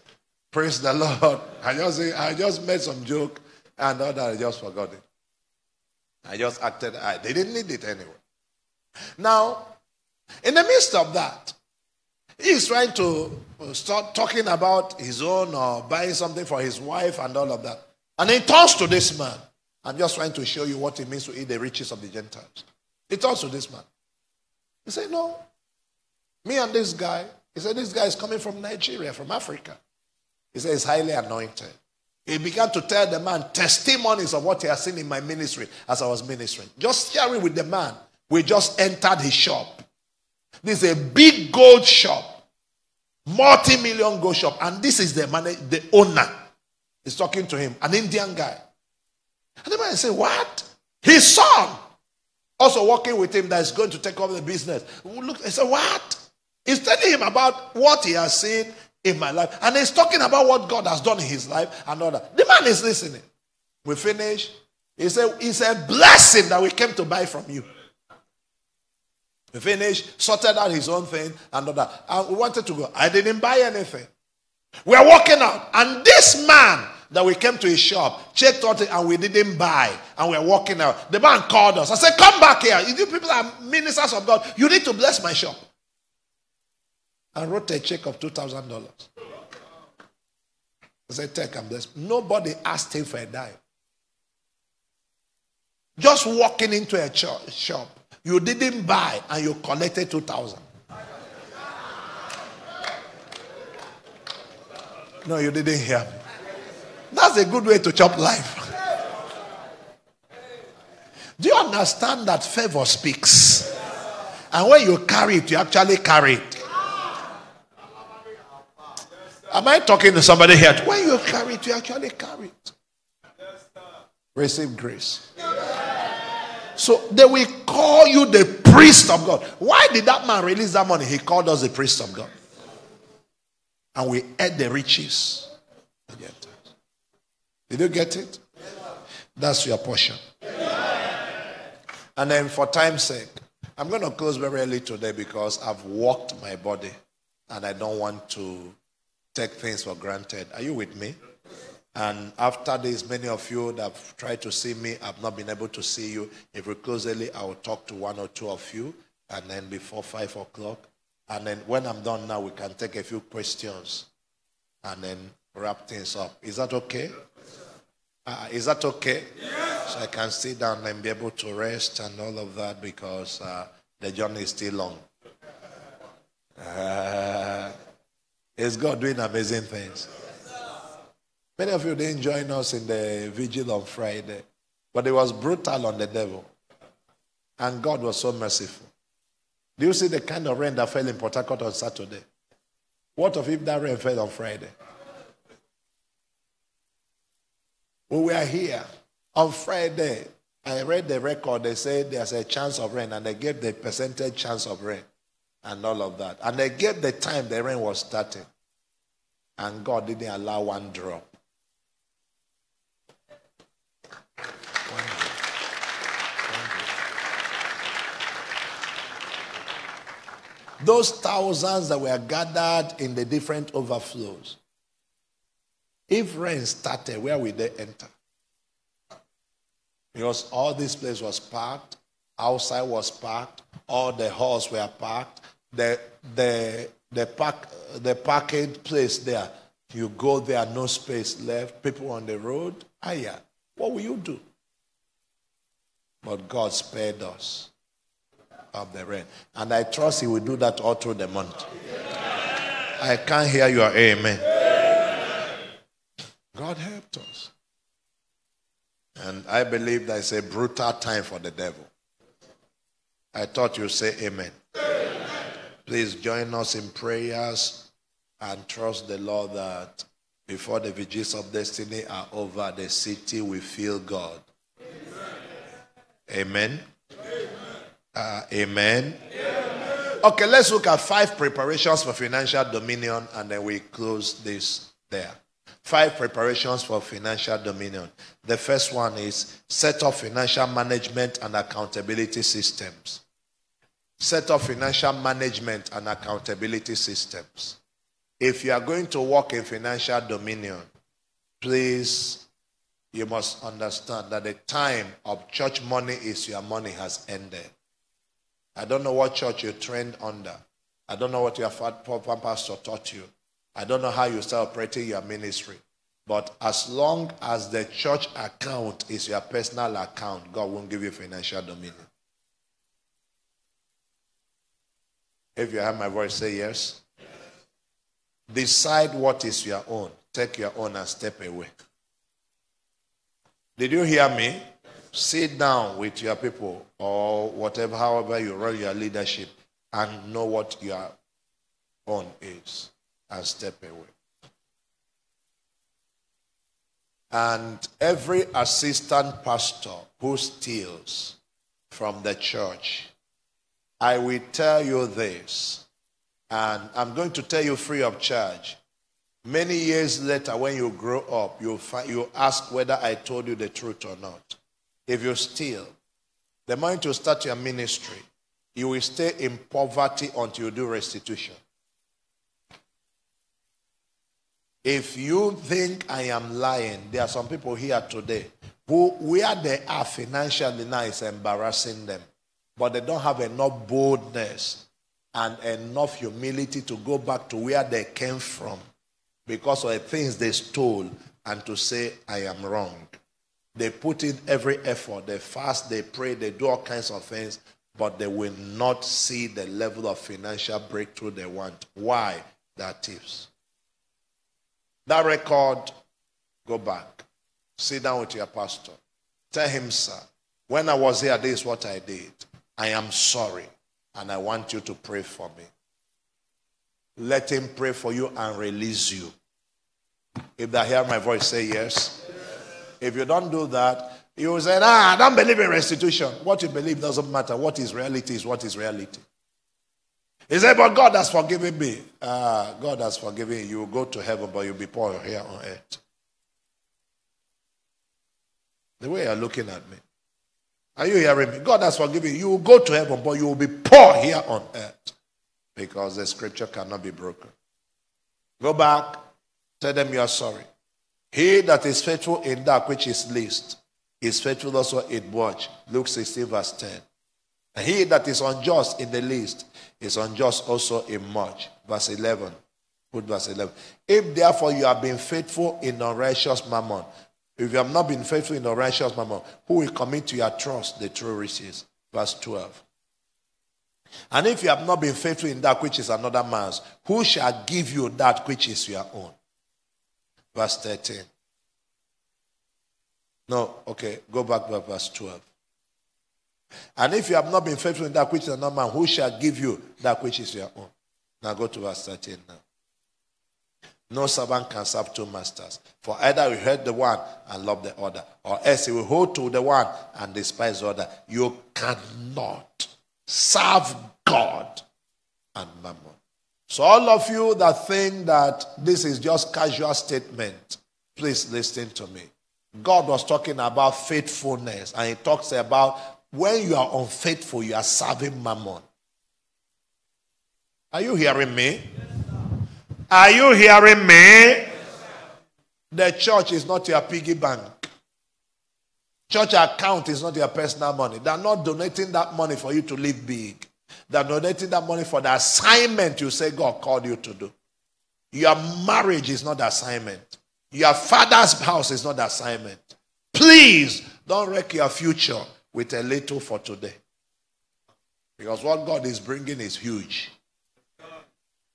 Praise the Lord. [LAUGHS] I just I just made some joke and that I just forgot it. I just acted. I, they didn't need it anyway. Now, in the midst of that, he's trying to uh, start talking about his own or buying something for his wife and all of that. And he turns to this man. I'm just trying to show you what it means to eat the riches of the Gentiles. He talks to this man. He said, No. Me and this guy, he said, This guy is coming from Nigeria, from Africa. He said, He's highly anointed. He began to tell the man testimonies of what he has seen in my ministry as I was ministering. Just sharing with the man, we just entered his shop. This is a big gold shop, multi million gold shop. And this is the, man, the owner. He's talking to him, an Indian guy. And the man said, What? His son, also working with him, that is going to take over the business. Look, he said, What? He's telling him about what he has seen in my life. And he's talking about what God has done in his life and all that. The man is listening. We finish. He said, It's a blessing that we came to buy from you. We finished, sorted out his own thing and all that. And we wanted to go. I didn't buy anything. We are walking out. And this man that we came to his shop, checked out and we didn't buy. And we are walking out. The man called us. I said, Come back here. You people are ministers of God. You need to bless my shop and wrote a check of $2,000. I said, Take and bless. Nobody asked him for a dime. Just walking into a shop, you didn't buy and you collected 2000 No, you didn't hear me. That's a good way to chop life. Do you understand that favor speaks? And when you carry it, you actually carry it. Am I talking to somebody here? When you carry it, you actually carry it. Receive grace. So they will call you the priest of God. Why did that man release that money? He called us the priest of God. And we ate the riches. Did you get it? That's your portion. And then, for time's sake, I'm going to close very early today because I've walked my body and I don't want to take things for granted. Are you with me? And after this, many of you that have tried to see me, I've not been able to see you. If we close early, I will talk to one or two of you, and then before five o'clock. And then when I'm done now, we can take a few questions and then wrap things up. Is that okay? Uh, is that okay? So I can sit down and be able to rest and all of that because uh, the journey is still long. Uh, is God doing amazing things? Many of you didn't join us in the vigil on Friday, but it was brutal on the devil. And God was so merciful. Do you see the kind of rain that fell in Port Harcourt on Saturday? What if that rain fell on Friday? We were here on Friday. I read the record. They said there's a chance of rain, and they gave the percentage chance of rain and all of that. And they gave the time the rain was starting. And God didn't allow one drop. Those thousands that were gathered in the different overflows. If rain started, where will they enter? Because all this place was packed, outside was packed, all the halls were packed, the, the, the, park, the parking place there, you go there, no space left, people on the road. Ah, yeah. What will you do? But God spared us of the rain. And I trust He will do that all through the month. I can't hear your amen. God helped us. And I believe that it's a brutal time for the devil. I thought you'd say amen. Please join us in prayers and trust the Lord that before the vigils of destiny are over, the city will feel God. Amen. Amen. Uh, amen. amen. Okay, let's look at five preparations for financial dominion and then we close this there. Five preparations for financial dominion. The first one is set up financial management and accountability systems. Set up financial management and accountability systems. If you are going to work in financial dominion, please, you must understand that the time of church money is your money has ended. I don't know what church you trained under. I don't know what your father pastor taught you. I don't know how you start operating your ministry. But as long as the church account is your personal account, God won't give you financial dominion. If you have my voice, say yes. Decide what is your own. Take your own and step away. Did you hear me? Sit down with your people or whatever, however you run your leadership and know what your own is and step away. And every assistant pastor who steals from the church, I will tell you this, and I'm going to tell you free of charge. Many years later, when you grow up, you you ask whether I told you the truth or not. If you steal, the moment you start your ministry, you will stay in poverty until you do restitution. If you think I am lying, there are some people here today who, where they are financially now, is embarrassing them. But they don't have enough boldness and enough humility to go back to where they came from because of the things they stole and to say, I am wrong. They put in every effort. They fast, they pray, they do all kinds of things, but they will not see the level of financial breakthrough they want. Why? They're thieves. That record, go back. Sit down with your pastor. Tell him, sir, when I was here, this is what I did. I am sorry, and I want you to pray for me. Let him pray for you and release you. If they hear my voice, say yes. If you don't do that, you will say, ah, I don't believe in restitution. What you believe doesn't matter. What is reality is what is reality. He said, But God has forgiven me. Uh, God has forgiven you. You will go to heaven, but you'll be poor here on earth. The way you're looking at me. Are you hearing me? God has forgiven you. You will go to heaven, but you will be poor here on earth. Because the scripture cannot be broken. Go back. Tell them you are sorry. He that is faithful in that which is least is faithful also in much. Luke 16, verse 10. And he that is unjust in the least is unjust also in much. Verse 11. Put verse 11. If therefore you have been faithful in unrighteous mammon, if you have not been faithful in unrighteous mammon, who will commit to your trust the true riches? Verse 12. And if you have not been faithful in that which is another man's, who shall give you that which is your own? Verse 13. No, okay, go back to verse 12. And if you have not been faithful in that which is another man, who shall give you that which is your own? Now go to verse 13 now. No servant can serve two masters. For either you hate the one and love the other, or else you will hold to the one and despise the other. You cannot serve God and mammon. So all of you that think that this is just casual statement, please listen to me. God was talking about faithfulness, and he talks about when you are unfaithful, you are serving mammon. Are you hearing me? Are you hearing me? The church is not your piggy bank. Church account is not your personal money. They're not donating that money for you to live big. They're donating that money for the assignment you say God called you to do. Your marriage is not the assignment. Your father's house is not the assignment. Please don't wreck your future with a little for today. Because what God is bringing is huge.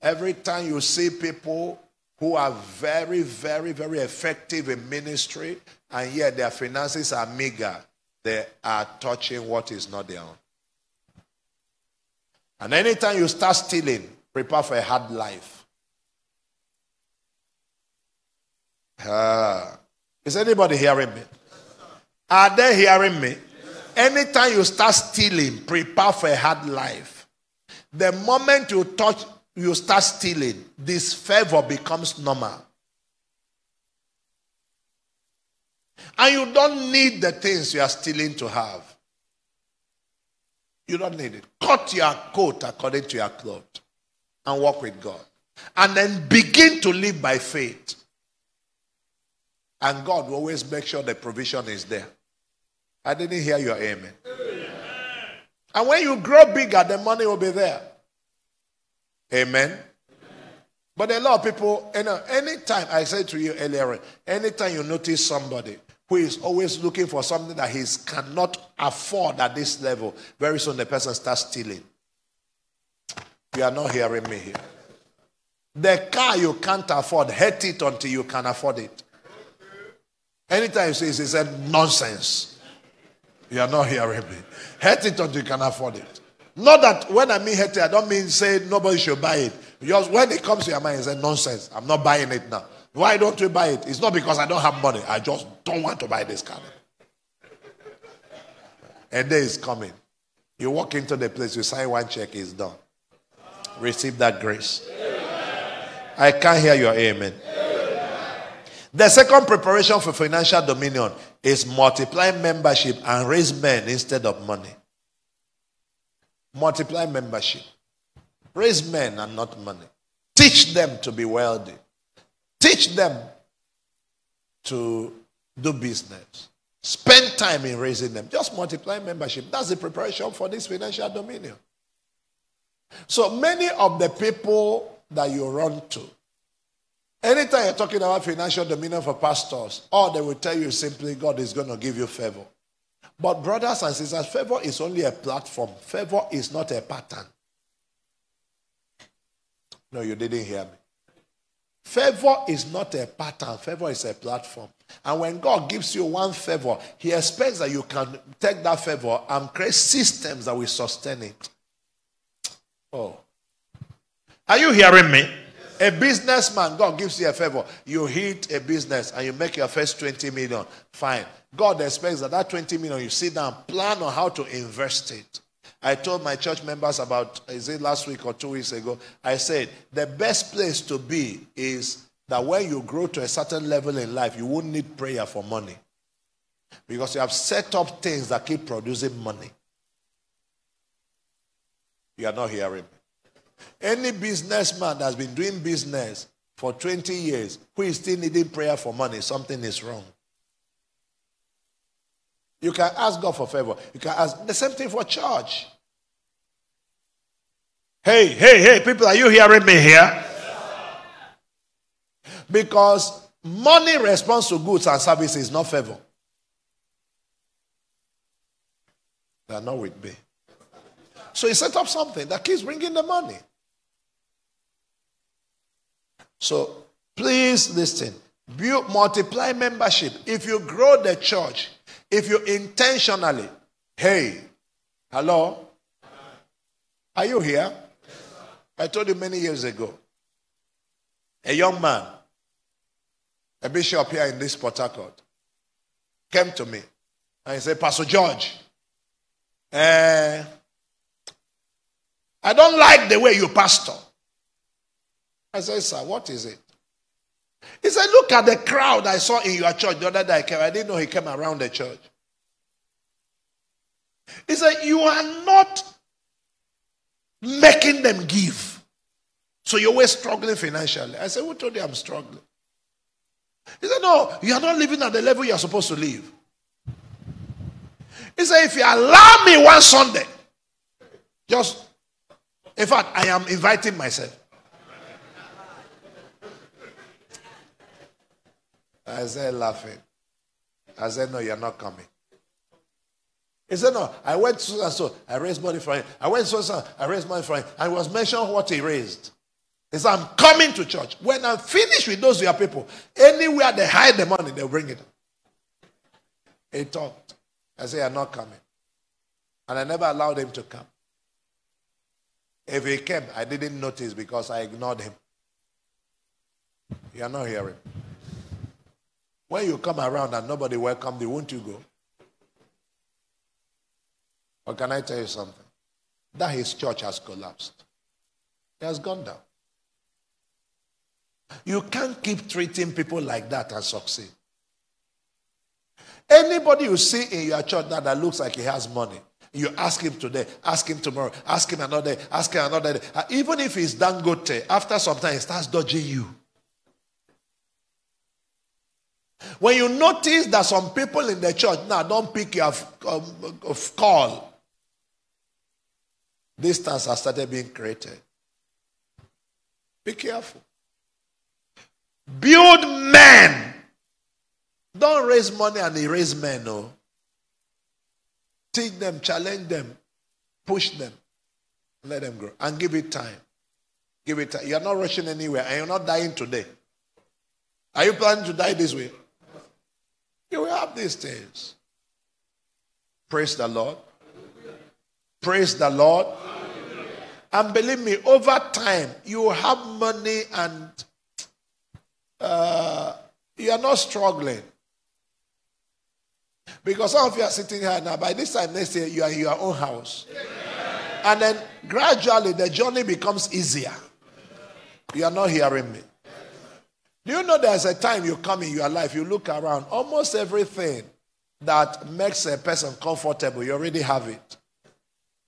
Every time you see people who are very, very, very effective in ministry and yet their finances are meager, they are touching what is not their own. And anytime you start stealing, prepare for a hard life. Uh, is anybody hearing me? Are they hearing me? Anytime you start stealing, prepare for a hard life. The moment you touch, you start stealing, this favor becomes normal. And you don't need the things you are stealing to have. You don't need it. Cut your coat according to your cloth and walk with God. And then begin to live by faith. And God will always make sure the provision is there. I didn't hear your amen. amen. And when you grow bigger, the money will be there. Amen. amen. But a lot of people, you know, anytime I said to you earlier, anytime you notice somebody who is always looking for something that he cannot afford at this level, very soon the person starts stealing. You are not hearing me here. The car you can't afford, hate it until you can afford it. Anytime you say, said, nonsense. You are not hearing me. Hate it until you can afford it. Not that when I mean hate it, I don't mean say nobody should buy it. Because when it comes to your mind, say, nonsense. I'm not buying it now. Why don't you buy it? It's not because I don't have money. I just don't want to buy this car. A day is coming. You walk into the place, you sign one check, it's done. Receive that grace. I can't hear your amen. The second preparation for financial dominion is multiply membership and raise men instead of money. Multiply membership. Raise men and not money. Teach them to be wealthy. Teach them to do business. Spend time in raising them. Just multiply membership. That's the preparation for this financial dominion. So many of the people that you run to, anytime you're talking about financial dominion for pastors, all they will tell you is simply God is going to give you favor. But, brothers and sisters, favor is only a platform, favor is not a pattern. No, you didn't hear me. Favor is not a pattern, favor is a platform. And when God gives you one favor, He expects that you can take that favor and create systems that will sustain it. Oh. Are you hearing me? A businessman, God gives you a favor. You hit a business and you make your first 20 million. Fine. God expects that that 20 million, you sit down, plan on how to invest it. I told my church members about, is it last week or two weeks ago? I said, the best place to be is that when you grow to a certain level in life, you won't need prayer for money. Because you have set up things that keep producing money. You are not hearing me. Any businessman that's been doing business for 20 years who is still needing prayer for money, something is wrong. You can ask God for favor. You can ask the same thing for church. Hey, hey, hey, people, are you hearing me here? Because money responds to goods and services not favor. They are not with me. So he set up something that keeps bringing the money. So please listen. Build, multiply membership. If you grow the church, if you intentionally, hey, hello, are you here? I told you many years ago. A young man, a bishop here in this Port Harcourt, came to me and he said, Pastor George, uh, I don't like the way you pastor. I said, Sir, what is it? He said, Look at the crowd I saw in your church the other day. I, came, I didn't know he came around the church. He said, You are not making them give. So you're always struggling financially. I said, Who told you I'm struggling? He said, No, you are not living at the level you're supposed to live. He said, If you allow me one Sunday, just, in fact, I am inviting myself. I said, laughing. I said, No, you're not coming. He said, No, I went so and so, I raised money for him. I went so and so, I raised money for him. I was mentioned what he raised. He said, I'm coming to church. When I'm finished with those your people, anywhere they hide the money, they'll bring it. He talked. I said, You're not coming. And I never allowed him to come. If he came, I didn't notice because I ignored him. You're not hearing. When you come around and nobody welcomed you, won't you go? Or can I tell you something? That his church has collapsed. It has gone down. You can't keep treating people like that and succeed. Anybody you see in your church now that looks like he has money, you ask him today, ask him tomorrow, ask him another day, ask him another day. Even if he's Dangote, after some time he starts dodging you. When you notice that some people in the church now don't pick your um, of call, distance has started being created. Be careful. Build men. Don't raise money and erase men, no. Teach them, challenge them, push them, let them grow, and give it time. Give it time. You're not rushing anywhere, and you're not dying today. Are you planning to die this way? You will have these things. Praise the Lord. Praise the Lord. And believe me, over time, you have money and uh, you are not struggling. Because some of you are sitting here now, by this time next year, you are in your own house. And then gradually the journey becomes easier. You are not hearing me. Do you know there's a time you come in your life, you look around, almost everything that makes a person comfortable, you already have it.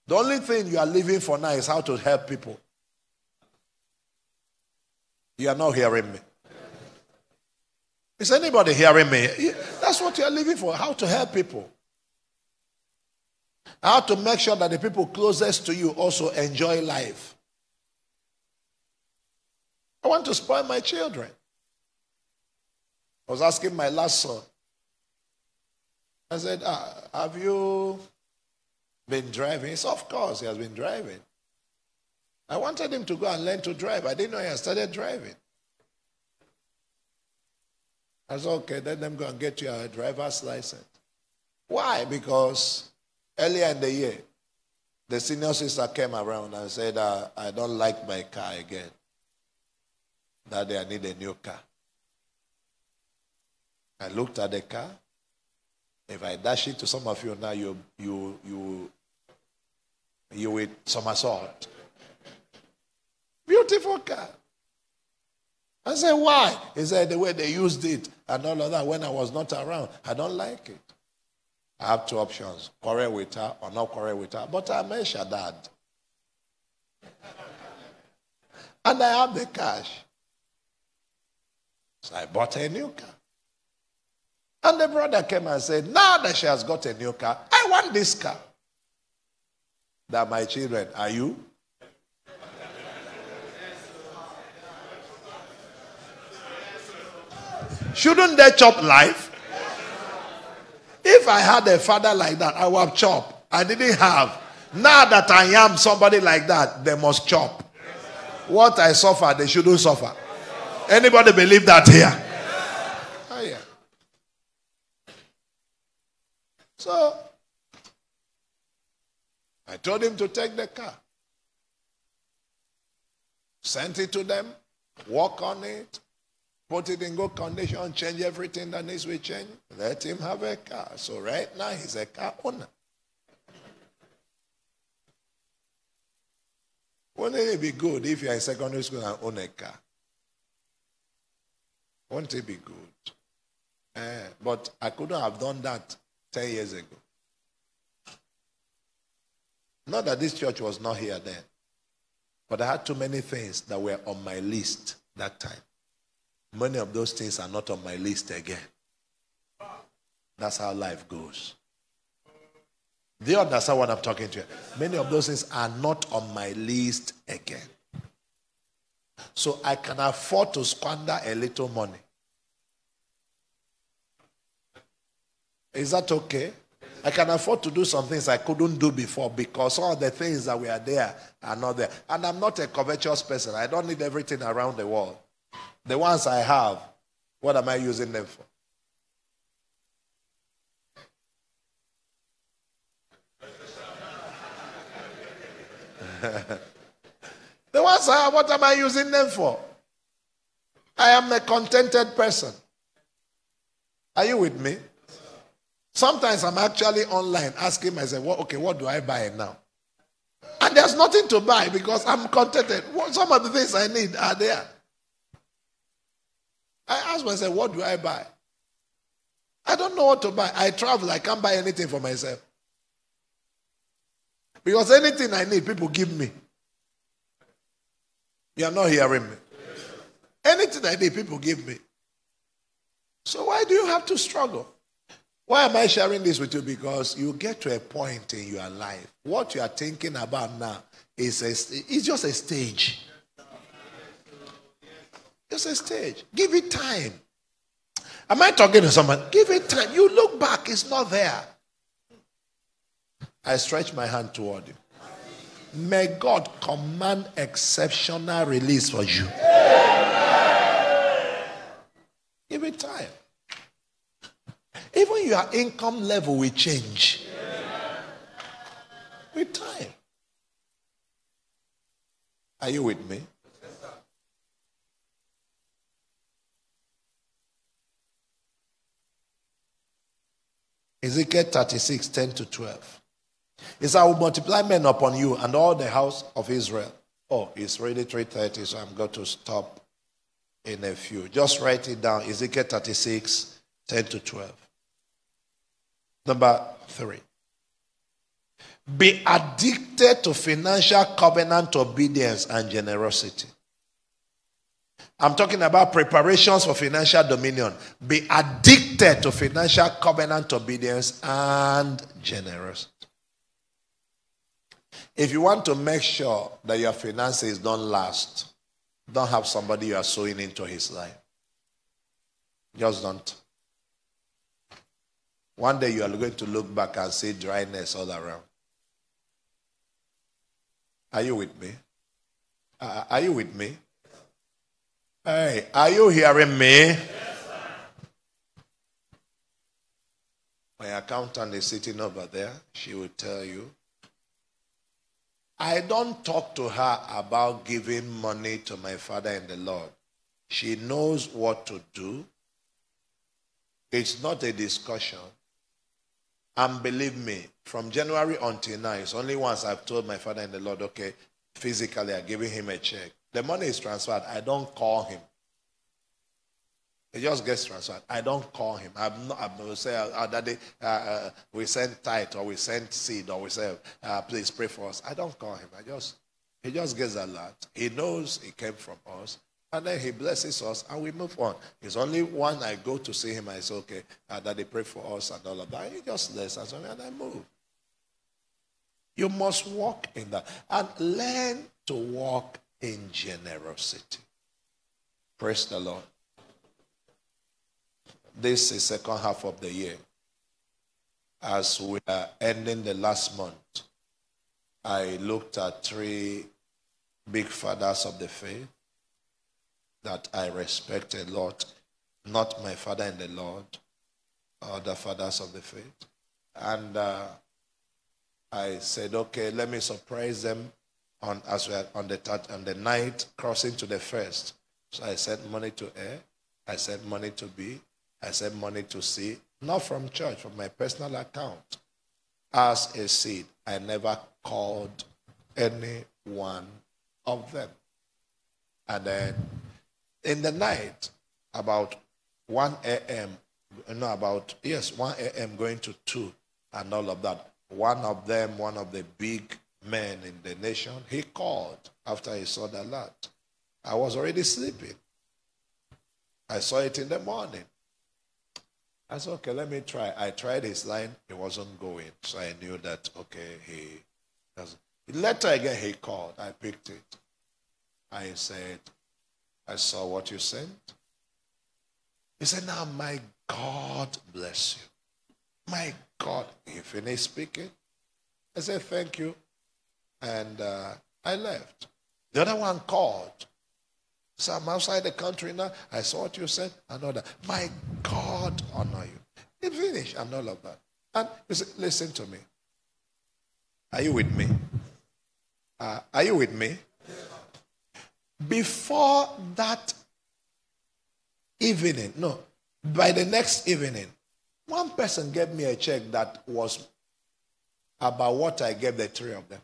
The only thing you are living for now is how to help people. You are not hearing me. Is anybody hearing me? That's what you are living for, how to help people. How to make sure that the people closest to you also enjoy life. I want to spoil my children. I was asking my last son. I said, ah, Have you been driving? He said, Of course, he has been driving. I wanted him to go and learn to drive. I didn't know he had started driving. I said, Okay, let them go and get you a driver's license. Why? Because earlier in the year, the senior sister came around and said, uh, I don't like my car again. That day I need a new car. I looked at the car. If I dash it to some of you now, you you you you with somersault. Beautiful car. I said, why? He said, the way they used it and all of that when I was not around. I don't like it. I have two options quarrel with her or not quarrel with her. But I'm a Shaddad. [LAUGHS] and I have the cash. So I bought a new car. And the brother came and said, Now that she has got a new car, I want this car. That my children, are you? Shouldn't they chop life? If I had a father like that, I would have. I didn't have. Now that I am somebody like that, they must chop. What I suffer, they shouldn't suffer. Anybody believe that here? Oh, so I told him to take the car. Sent it to them, work on it, put it in good condition, change everything that needs to be changed. Let him have a car. So right now he's a car owner. Wouldn't it be good if you're in secondary school and own a car? Wouldn't it be good? Uh, but I couldn't have done that 10 years ago. Not that this church was not here then, but I had too many things that were on my list that time. Many of those things are not on my list again. That's how life goes. Do you understand what I'm talking to you? Many of those things are not on my list again. So I can afford to squander a little money Is that okay? I can afford to do some things I couldn't do before because all the things that were there are not there. And I'm not a covetous person. I don't need everything around the world. The ones I have, what am I using them for? [LAUGHS] the ones I have, what am I using them for? I am a contented person. Are you with me? Sometimes I'm actually online asking myself, well, okay, what do I buy now? And there's nothing to buy because I'm contented. Some of the things I need are there. I ask myself, what do I buy? I don't know what to buy. I travel, I can't buy anything for myself. Because anything I need, people give me. You are not hearing me. Anything I need, people give me. So why do you have to struggle? Why am I sharing this with you? Because you get to a point in your life. What you are thinking about now is a, it's just a stage. It's a stage. Give it time. Am I talking to someone? Give it time. You look back, it's not there. I stretch my hand toward you. May God command exceptional release for you. Give it time. Even your income level will change with time. Are you with me? Ezekiel 36, 10 to 12. He said, I will multiply men upon you and all the house of Israel. Oh, it's really 3.30, so I'm going to stop in a few. Just write it down. Ezekiel 36, 10 to 12. Number three. Be addicted to financial covenant obedience and generosity. I'm talking about preparations for financial dominion. Be addicted to financial covenant obedience and generosity. If you want to make sure that your finances don't last, don't have somebody you are sowing into his life. Just don't. One day you are going to look back and see dryness all around. Are you with me? Uh, are you with me? Hey, are you hearing me? My accountant is sitting over there. She will tell you. I don't talk to her about giving money to my father in the Lord. She knows what to do. It's not a discussion. And believe me, from January until now, it's only once I've told my father in the Lord, okay, physically, I'm giving him a check. The money is transferred. I don't call him. It just gets transferred. I don't call him. I'm not. I will say, uh, Daddy, uh, uh, we send tithe or we send seed or we say, uh, please pray for us. I don't call him. I just, he just gets a lot. He knows it came from us. And then he blesses us and we move on. It's only when I go to see him, I say, okay, uh, Daddy, pray for us and all of that. he just listens and I move. You must walk in that and learn to walk in generosity. Praise the Lord. This is second half of the year. As we are ending the last month, I looked at three big fathers of the faith that I respect a lot. Not my father in the Lord, other fathers of the faith. And uh, I said, okay, let me surprise them on as we are on the third, on the night crossing to the first. So I sent money to A, I sent money to B, I sent money to C, not from church, from my personal account. As a seed, I never called any one of them. And then in the night, about 1 a.m., no, about, yes, 1 a.m. going to 2 and all of that. One of them, one of the big men in the nation, he called after he saw the alert. I was already sleeping. I saw it in the morning. I said, okay, let me try. I tried his line, it wasn't going. So I knew that, okay, he doesn't. Later again, he called. I picked it. I said, I saw what you sent. He said, now my God bless you. My God. He finished speaking. I said, thank you. And uh, I left. The other one called. So I'm outside the country now. I saw what you said that. My God honor you. He finished and all of that. And you say, listen to me. Are you with me? Uh, are you with me? Before that evening, no, by the next evening, one person gave me a check that was about what I gave the three of them.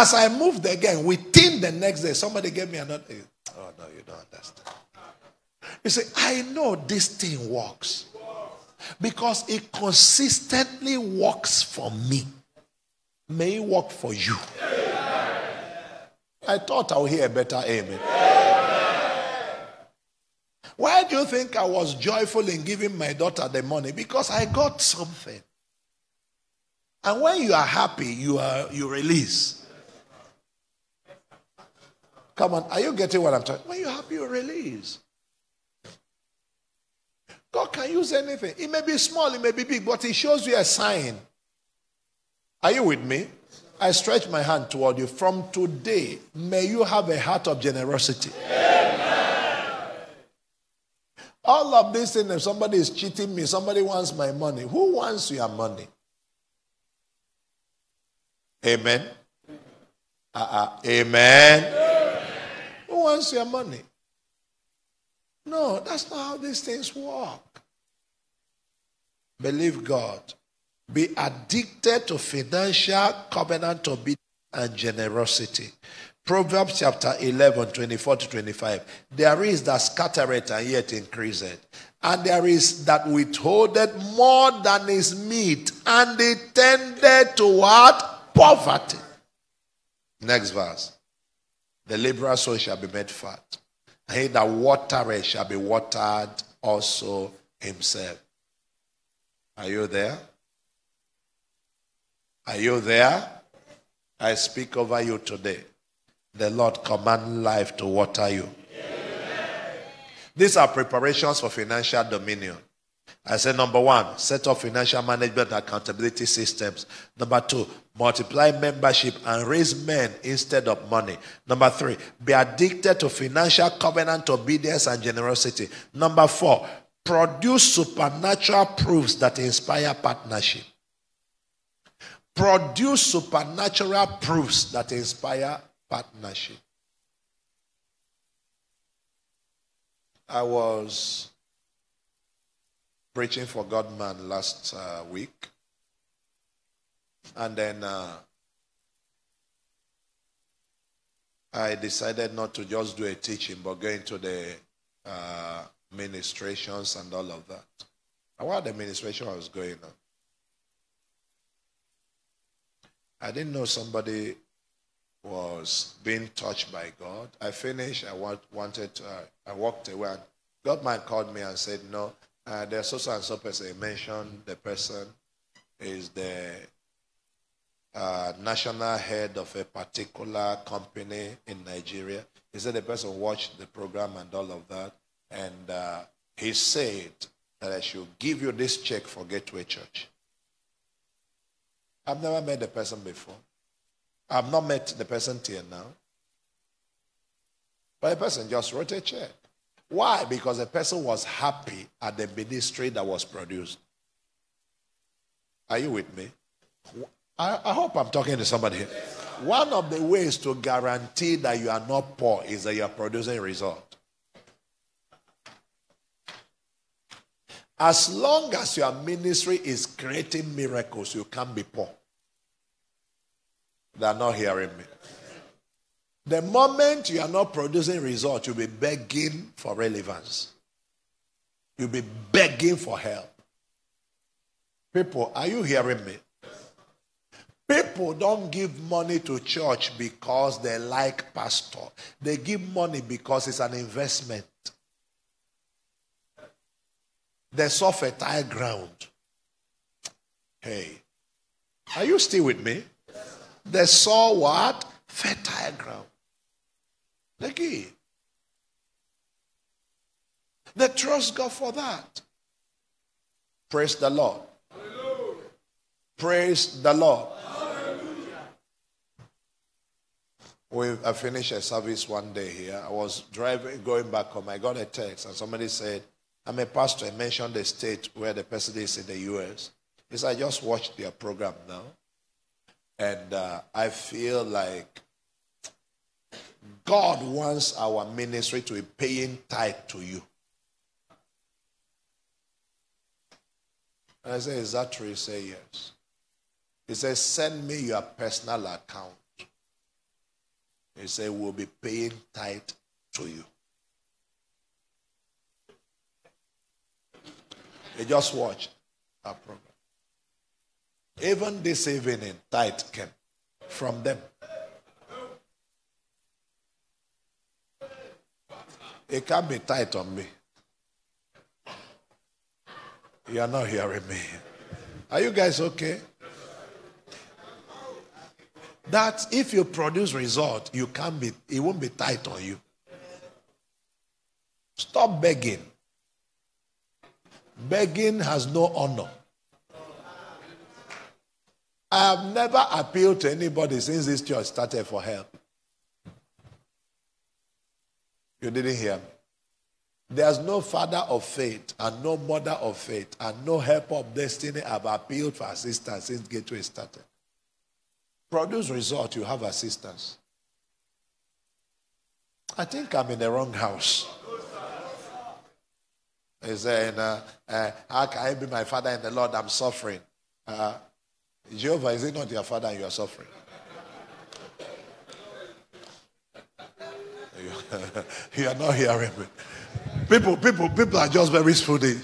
As I moved again, within the next day, somebody gave me another. Eh, oh, no, you don't understand. You say, I know this thing works because it consistently works for me. May it work for you. I thought I would hear a better amen. Why do you think I was joyful in giving my daughter the money? Because I got something. And when you are happy, you are you release. Come on, are you getting what I'm talking? When you're happy, you release. God can use anything. It may be small, it may be big, but He shows you a sign. Are you with me? I stretch my hand toward you. From today, may you have a heart of generosity. Amen. All of this thing, if somebody is cheating me, somebody wants my money. Who wants your money? Amen. Uh-uh. Amen. Wants your money? No, that's not how these things work. Believe God. Be addicted to financial covenant obedience and generosity. Proverbs chapter 11, 24 to 25. There is that scattereth and yet increaseth. And there is that withholdeth more than is meet, and it tended toward poverty. Next verse. The liberal soul shall be made fat. And he that watereth shall be watered also himself. Are you there? Are you there? I speak over you today. The Lord command life to water you. Amen. These are preparations for financial dominion. I said, number one, set up financial management accountability systems. Number two, multiply membership and raise men instead of money. Number three, be addicted to financial covenant obedience and generosity. Number four, produce supernatural proofs that inspire partnership. Produce supernatural proofs that inspire partnership. I was preaching for Godman last uh, week. And then uh, I decided not to just do a teaching, but go into the uh, ministrations and all of that. And while the ministration was going on, I didn't know somebody was being touched by God. I finished. I want, wanted. To, uh, I walked away. Godman called me and said, "No, uh, there's also and so person. Mentioned the person is the uh, national head of a particular company in Nigeria. He said the person watched the program and all of that, and uh, he said that I should give you this check for Gateway Church. I've never met the person before. I've not met the person till now. But the person just wrote a check. Why? Because the person was happy at the ministry that was produced. Are you with me? I, I hope I'm talking to somebody here. One of the ways to guarantee that you are not poor is that you are producing result. As long as your ministry is creating miracles, you can't be poor. They are not hearing me. The moment you are not producing results, you'll be begging for relevance. You'll be begging for help. People, are you hearing me? People don't give money to church because they like pastor. They give money because it's an investment. They saw fertile ground. Hey, are you still with me? They saw what? Fertile ground. They give. They trust God for that. Praise the Lord. Hallelujah. Praise the Lord. We I finished a service one day here. I was driving, going back home. I got a text, and somebody said, I'm a pastor. I mentioned the state where the person is in the U.S. He said, I just watched their program now. And uh, I feel like God wants our ministry to be paying tithe to you. And I say, Is that true? He said, Yes. He says, Send me your personal account. He said, We'll be paying tithe to you. You just watch our program. Even this evening, tithe came from them. It can't be tight on me. You are not hearing me. Are you guys okay? That if you produce result, you can't be, it won't be tight on you. Stop begging. Begging has no honor. I have never appealed to anybody since this church started for help. You didn't hear me. There's no father of faith and no mother of faith and no helper of destiny have appealed for assistance since Gateway started. Produce result, you have assistance. I think I'm in the wrong house. He's saying, uh, uh, How can I be my father in the Lord? I'm suffering. Uh, Jehovah, is it not your father you are suffering? [LAUGHS] you are not hearing me. People, people, people are just very spoody.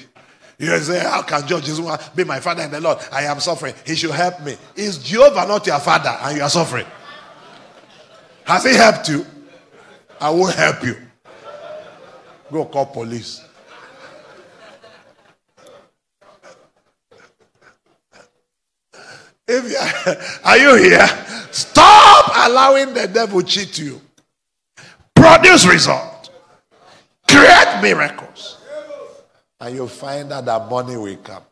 You say, How can George be my father in the Lord? I am suffering. He should help me. Is Jehovah not your father and you are suffering? Has he helped you? I won't help you. Go call police. If you are, [LAUGHS] are you here? Stop allowing the devil cheat you. Produce result. Create miracles. And you'll find out that money will come.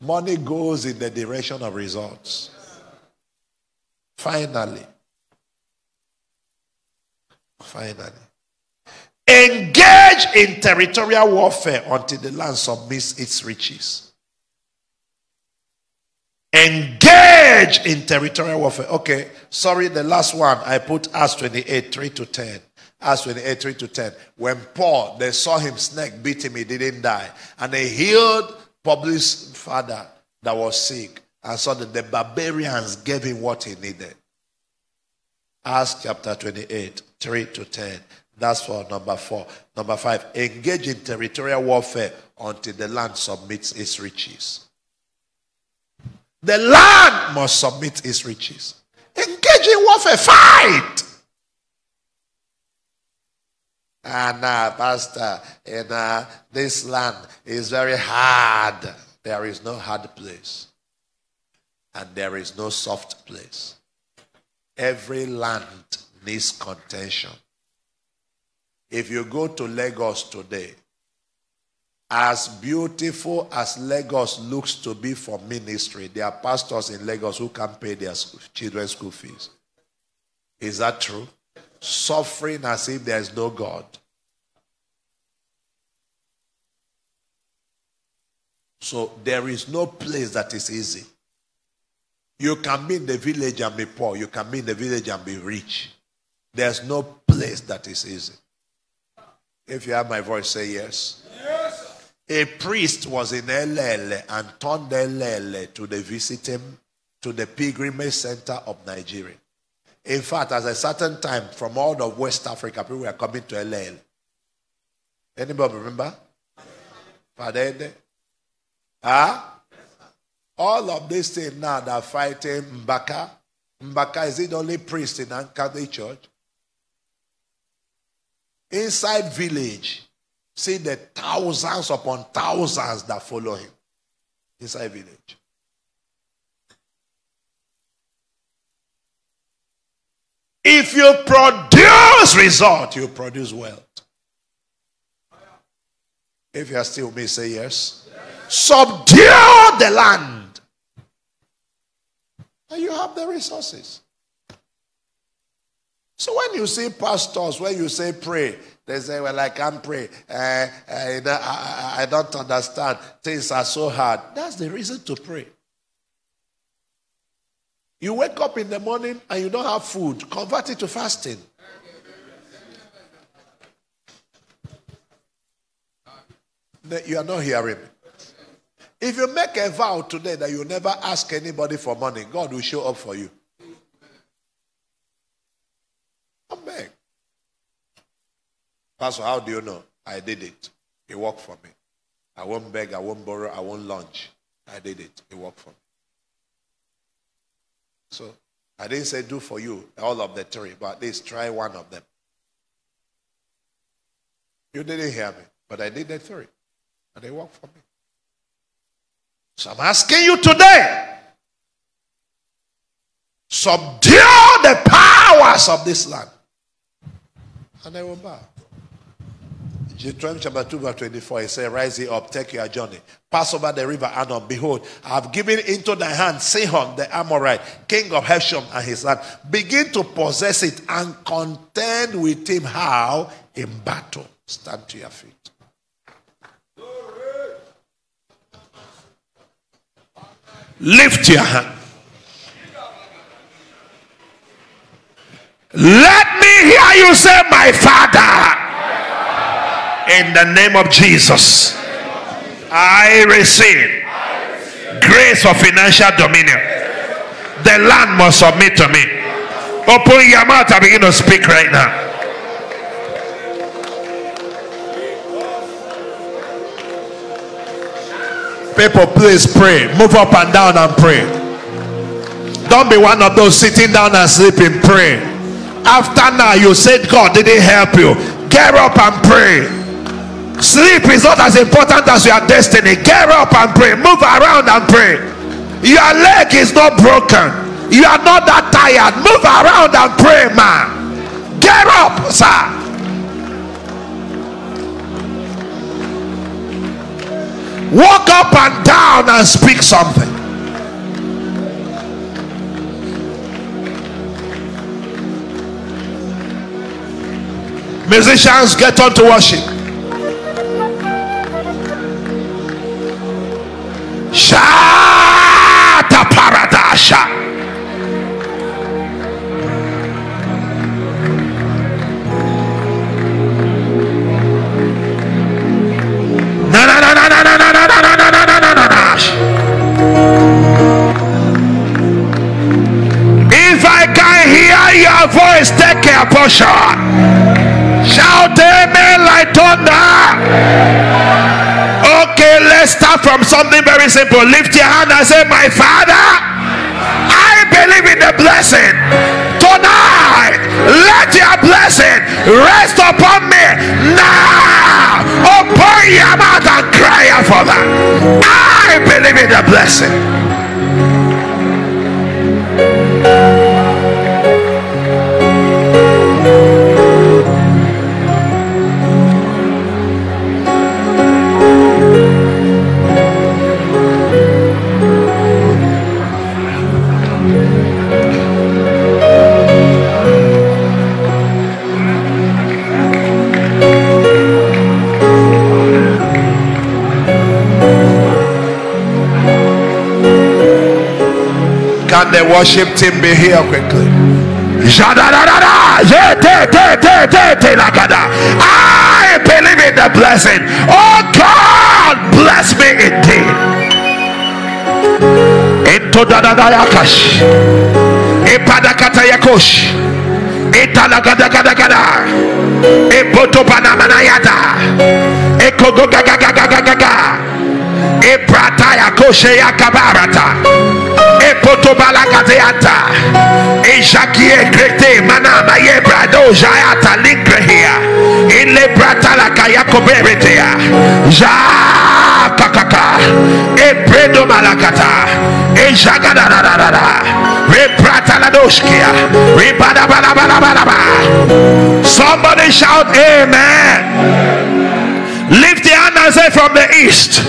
Money goes in the direction of results. Finally. Finally. Engage in territorial warfare until the land submits its riches. Engage in territorial warfare. Okay, sorry, the last one I put Acts 28, 3 to 10. Acts 28, 3 to 10. When Paul, they saw him snake beat him, he didn't die. And they healed Publius' father that was sick. And so that the barbarians gave him what he needed. Acts chapter 28, 3 to 10. That's for number four. Number five, engage in territorial warfare until the land submits its riches. The land must submit its riches. Engage in warfare, fight. And uh, Pastor, in uh, this land is very hard. There is no hard place, and there is no soft place. Every land needs contention. If you go to Lagos today, as beautiful as Lagos looks to be for ministry, there are pastors in Lagos who can't pay their children's school fees. Is that true? Suffering as if there is no God. So there is no place that is easy. You can be in the village and be poor. You can be in the village and be rich. There's no place that is easy. If you have my voice, say yes. A priest was in Elele and turned Elele to the visiting to the pilgrimage center of Nigeria. In fact, at a certain time, from all of West Africa, people were coming to Elele. Anybody remember? Padede? Huh? All of these things now that are fighting Mbaka. Mbaka is the only priest in Ankara church. Inside village, See the thousands upon thousands that follow him inside village. If you produce result, you produce wealth. If you are still me, say yes. yes. Subdue the land. And you have the resources. So when you see pastors, when you say pray, they say, Well, I can't pray. Uh, I, I, I don't understand. Things are so hard. That's the reason to pray. You wake up in the morning and you don't have food, convert it to fasting. You are not hearing me. If you make a vow today that you never ask anybody for money, God will show up for you. Come back. Pastor, how do you know? I did it. It worked for me. I won't beg, I won't borrow, I won't lunch. I did it. It worked for me. So I didn't say do for you all of the three, but at least try one of them. You didn't hear me, but I did the three. And they worked for me. So I'm asking you today subdue the powers of this land. And they will bow. Deuteronomy chapter 2, verse 24, he said, Rise ye up, take your journey, pass over the river Arnon. Behold, I have given into thy hand Sihon the Amorite, king of Heshbon and his land. Begin to possess it and contend with him. How? In battle. Stand to your feet. Lift your hand. Let me hear you say, My Father. In the name of Jesus, I receive grace of financial dominion. The land must submit to me. Open your mouth and begin to speak right now. People, please pray. Move up and down and pray. Don't be one of those sitting down and sleeping. Pray. After now, you said God didn't help you. Get up and pray. Sleep is not as important as your destiny. Get up and pray. Move around and pray. Your leg is not broken. You are not that tired. Move around and pray, man. Get up, sir. Walk up and down and speak something. Musicians, get on to worship. Shata paradasha. your voice take care portion. Shout amen like thunder. Okay, let's start from something very simple. Lift your hand and say, My Father, I believe in the blessing. Tonight, let your blessing rest upon me now. Open your mouth and cry out for that. I believe in the blessing. Worship team be here quickly? I believe in the blessing. Oh God, bless me indeed. Into dadadayakash. Ipadakatayakosh. Italagadagada. Ipotopanamanayada. Ekogogagagagagaga. Iprataya koshe yakabarata. Epotobalakateata ejakie krete manama yebrado jayata likrehia ilebratalaka yakoberetea ja kakaka. Epredo malakata somebody shout amen. Lift your hand and say from the east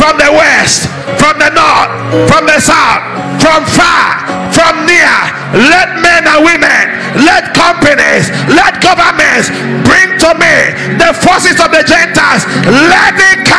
from the west from the north, from the south, from far, from near. Let men and women, let companies, let governments bring to me the forces of the Gentiles. Let it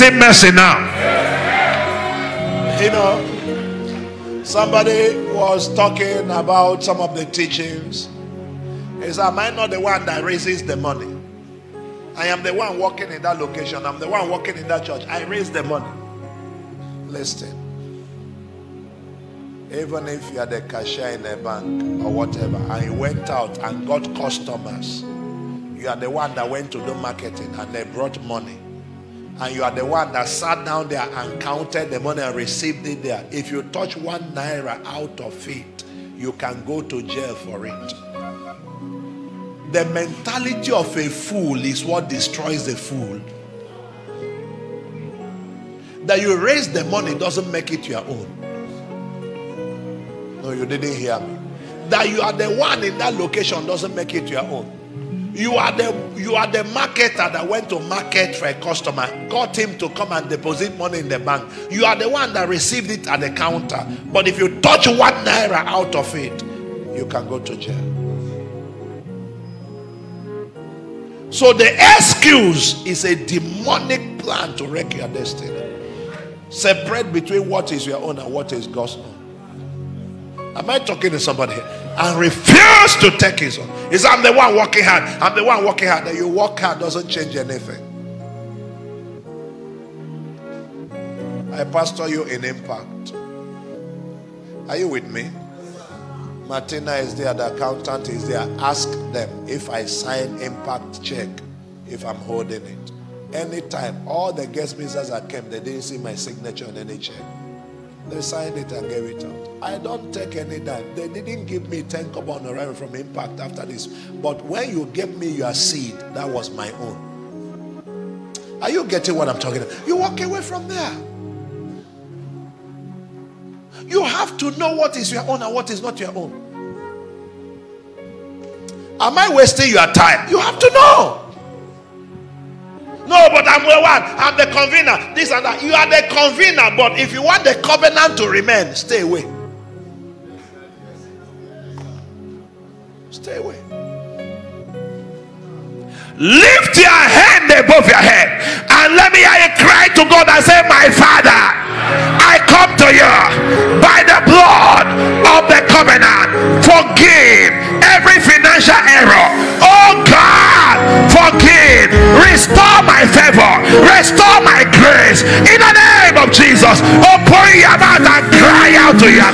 you're going mercy now. You know, somebody was talking about some of the teachings. He said, Am I not the one that raises the money? I am the one working in that location. I'm the one working in that church. I raise the money. Listen. Even if you are the cashier in a bank or whatever, and you went out and got customers, you are the one that went to do marketing and they brought money. And you are the one that sat down there and counted the money and received it there. If you touch one naira out of it, you can go to jail for it. The mentality of a fool is what destroys the fool. That you raise the money doesn't make it your own. No, you didn't hear me. That you are the one in that location doesn't make it your own. You are the you are the marketer that went to market for a customer, got him to come and deposit money in the bank. You are the one that received it at the counter. But if you touch one naira out of it, you can go to jail. So the excuse is a demonic plan to wreck your destiny. Separate between what is your own and what is God's own. Am I talking to somebody here? And refuse to take his own. Is I'm the one working hard. I'm the one working hard. That you work hard doesn't change anything. I pastor you in impact. Are you with me? Martina is there, the accountant is there. Ask them if I sign impact check, if I'm holding it. Anytime, all the guest ministers that came, they didn't see my signature on any check. They signed it and gave it out. I don't take any dime. They didn't give me 10 kobo honorarium from Impact after this. But when you gave me your seed, that was my own. Are you getting what I'm talking about? You walk away from there. You have to know what is your own and what is not your own. Am I wasting your time? You have to know. No, but I'm the one. I'm the convener. This and that. You are the convener, but if you want the covenant to remain, stay away. Stay away. Lift your hand above your head and let me hear you cry to God and say, My Father, I come to you by the blood of the covenant. Forgive every grace. In the name of Jesus, oh, open your mouth and cry out to your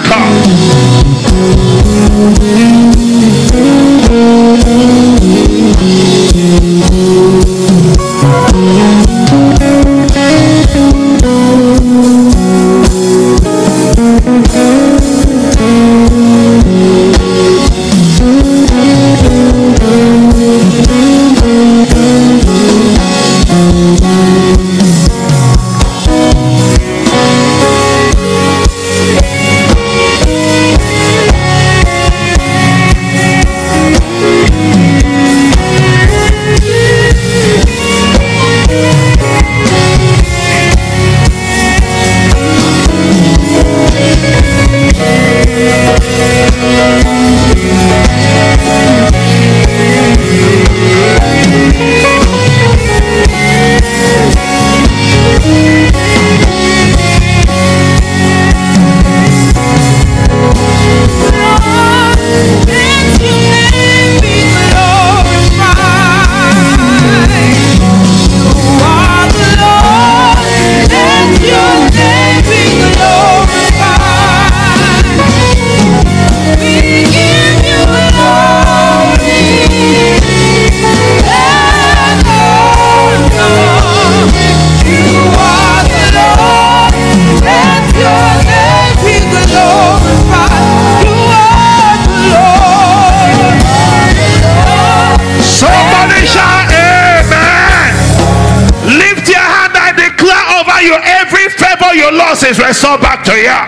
is restored back to you.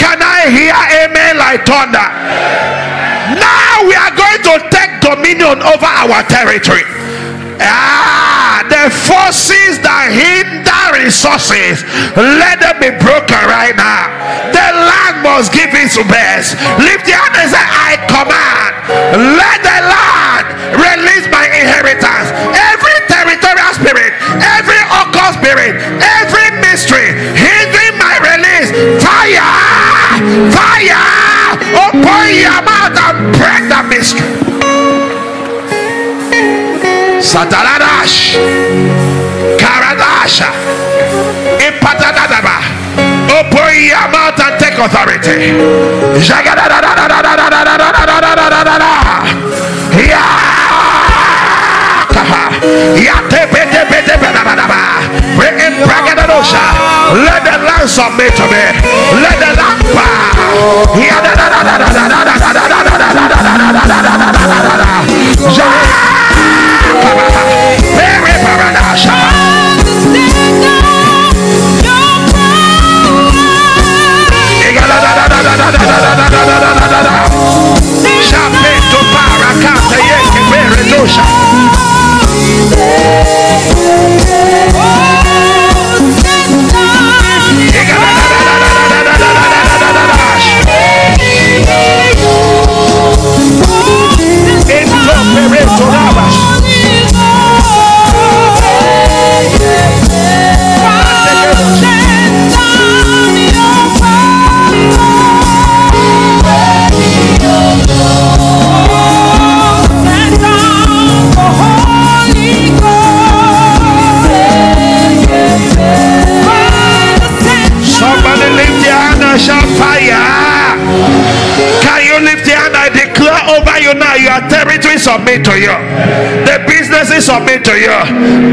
Can I hear amen like thunder? Now we are going to take dominion over our territory. Ah, the forces that hinder resources, let them be broken right now. The land must give its best. Lift your hand and say, I command, let the land release my inheritance. Every territorial spirit, every occult spirit break that mystery. Sataradash karadasha. Impatadadaba open your mouth and take authority. Yeah. [LAUGHS] Let the land submit to me. Let the land bow. Yeah. Submit to you. The businesses submit to you.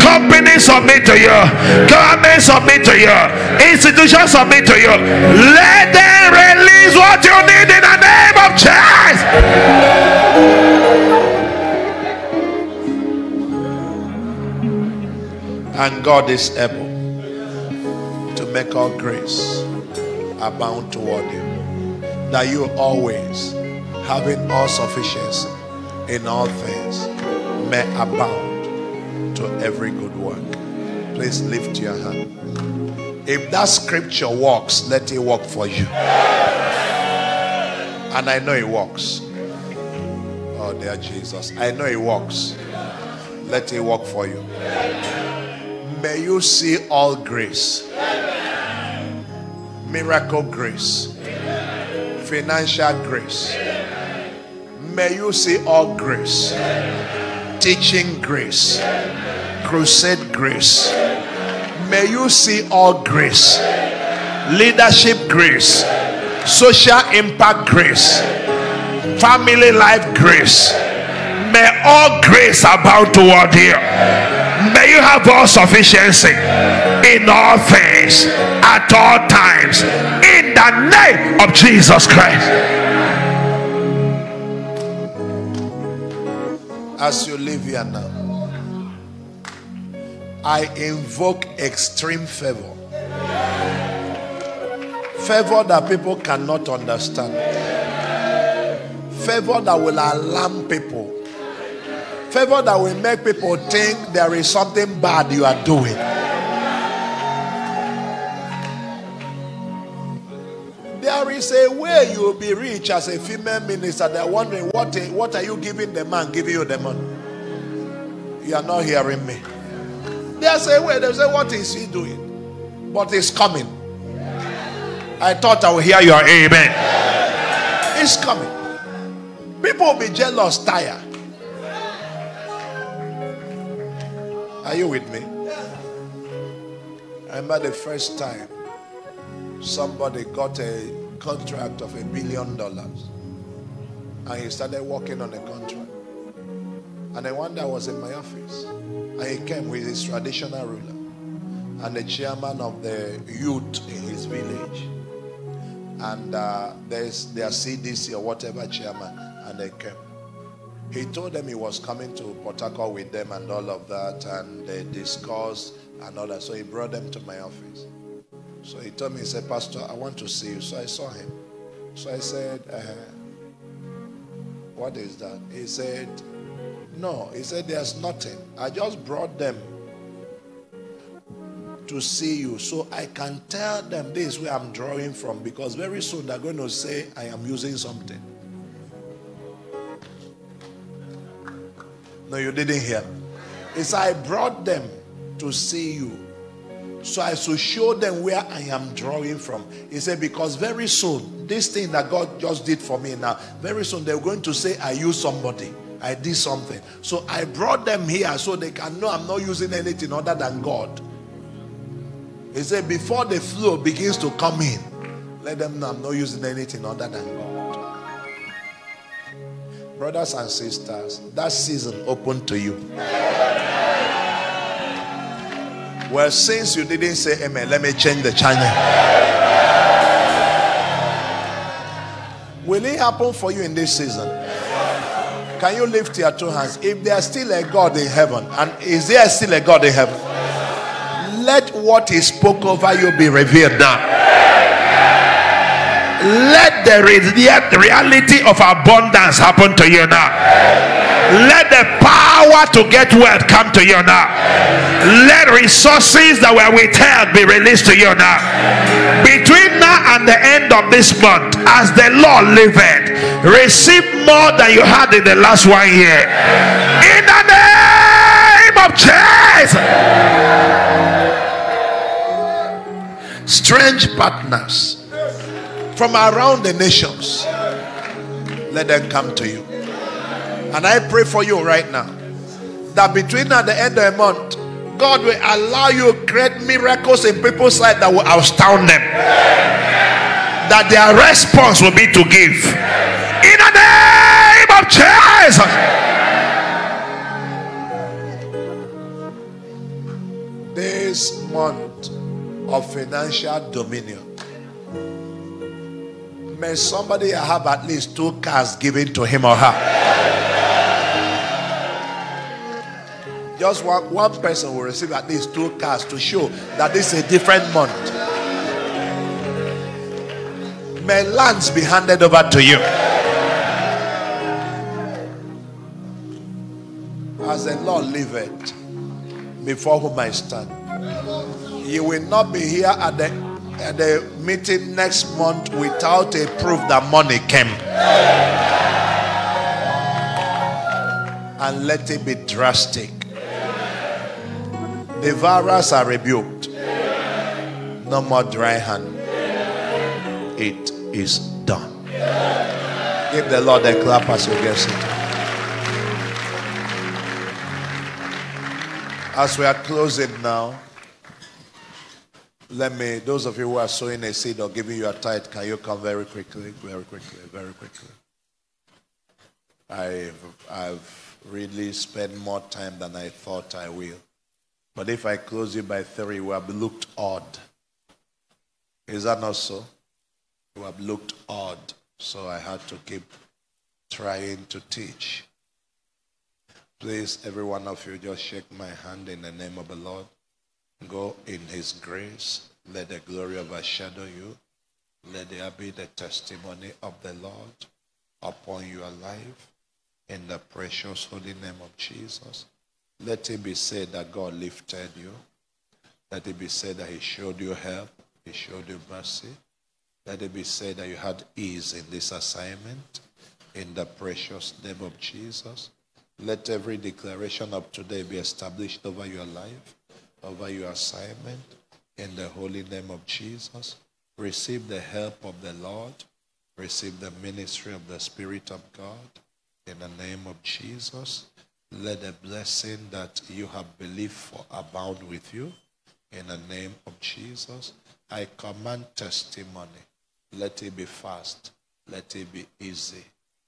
Companies submit to you. Government submit to you. Institutions submit to you. Let them release what you need in the name of Jesus. And God is able to make all grace abound toward you. That you always, having all sufficiency in all things, may abound to every good work. Please lift your hand. If that scripture works, let it work for you. And I know it works. Oh, dear Jesus. I know it works. Let it work for you. May you see all grace, miracle grace, financial grace. May you see all grace, teaching grace, crusade grace. May you see all grace, leadership grace, social impact grace, family life grace. May all grace abound toward you. May you have all sufficiency in all things at all times in the name of Jesus Christ. As you live here now, I invoke extreme favor. Favor that people cannot understand. Favor that will alarm people. Favor that will make people think there is something bad you are doing. Is a way you will be rich as a female minister. They're wondering what, what are you giving the man giving you the money? You are not hearing me. There's a way. They say, What is he doing? But it's coming. I thought I would hear your amen. It's coming. People will be jealous, tired. Are you with me? I remember the first time somebody got a contract of a billion dollars and he started working on the contract. And then one day I was in my office and he came with his traditional ruler and the chairman of the youth in his village. And uh, there's their CDC or whatever chairman, and they came. He told them he was coming to Port Harcourt with them and all of that, and they discussed and all that. So he brought them to my office. So he told me, he said, Pastor, I want to see you. So I saw him. So I said, uh, What is that? He said, No. He said, There's nothing. I just brought them to see you so I can tell them this is where I'm drawing from because very soon they're going to say I am using something. No, you didn't hear. It's I brought them to see you. So I should show them where I am drawing from. He said, because very soon, this thing that God just did for me now, very soon they're going to say, I use somebody. I did something. So I brought them here so they can know I'm not using anything other than God. He said, before the flow begins to come in, let them know I'm not using anything other than God. Brothers and sisters, that season open to you. Well, since you didn't say amen, let me change the channel. Will it happen for you in this season? Can you lift your two hands? If there's still a God in heaven, and is there still a God in heaven? Let what He spoke over you be revealed now. Let the reality of abundance happen to you now. Let the power to get wealth come to you now. Let resources that were withheld be released to you now. Between now and the end of this month, as the Lord liveth, receive more than you had in the last one year. In the name of Jesus. Strange partners from around the nations, let them come to you. And I pray for you right now that between now and the end of the month, God will allow you great miracles in people's life that will astound them. That their response will be to give. In the name of Jesus. This month of financial dominion. May somebody have at least two cars given to him or her. Just one, one person will receive at least two cars to show that this is a different month. May lands be handed over to you. As the Lord liveth, before whom I stand, you will not be here at the at the meeting next month without a proof that money came. And let it be drastic. Devourers are rebuked. No more dry hand. It is done. Give the Lord a clap as you get it. As we are closing now, let me, those of you who are sowing a seed or giving you a tithe, can you come very quickly, very quickly, very quickly? I've, I've really spent more time than I thought I will. But if I close you by three, we have looked odd. Is that not so? We have looked odd. So I had to keep trying to teach. Please, every one of you, just shake my hand in the name of the Lord. Go in his grace. Let the glory overshadow you. Let there be the testimony of the Lord upon your life in the precious holy name of Jesus. Let it be said that God lifted you. Let it be said that He showed you help. He showed you mercy. Let it be said that you had ease in this assignment. In the precious name of Jesus. Let every declaration of today be established over your life, over your assignment. In the holy name of Jesus. Receive the help of the Lord. Receive the ministry of the Spirit of God. In the name of Jesus. Let the blessing that you have believed for abound with you. In the name of Jesus, I command testimony. Let it be fast. Let it be easy.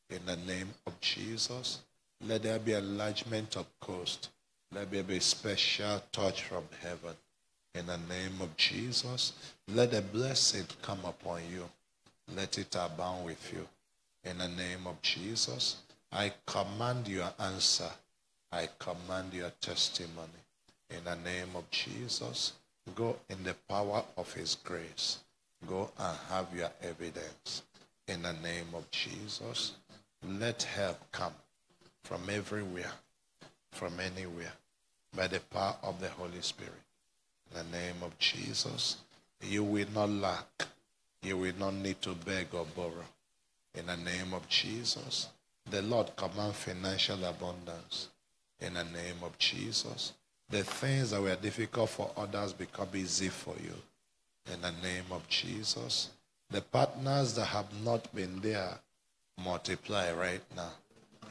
In the name of Jesus, let there be enlargement of coast. Let there be a special touch from heaven. In the name of Jesus, let the blessing come upon you. Let it abound with you. In the name of Jesus, I command your answer I command your testimony in the name of Jesus. Go in the power of his grace. Go and have your evidence in the name of Jesus. Let help come from everywhere, from anywhere, by the power of the Holy Spirit. In the name of Jesus, you will not lack. You will not need to beg or borrow. In the name of Jesus, the Lord command financial abundance in the name of Jesus. The things that were difficult for others become easy for you in the name of Jesus. The partners that have not been there multiply right now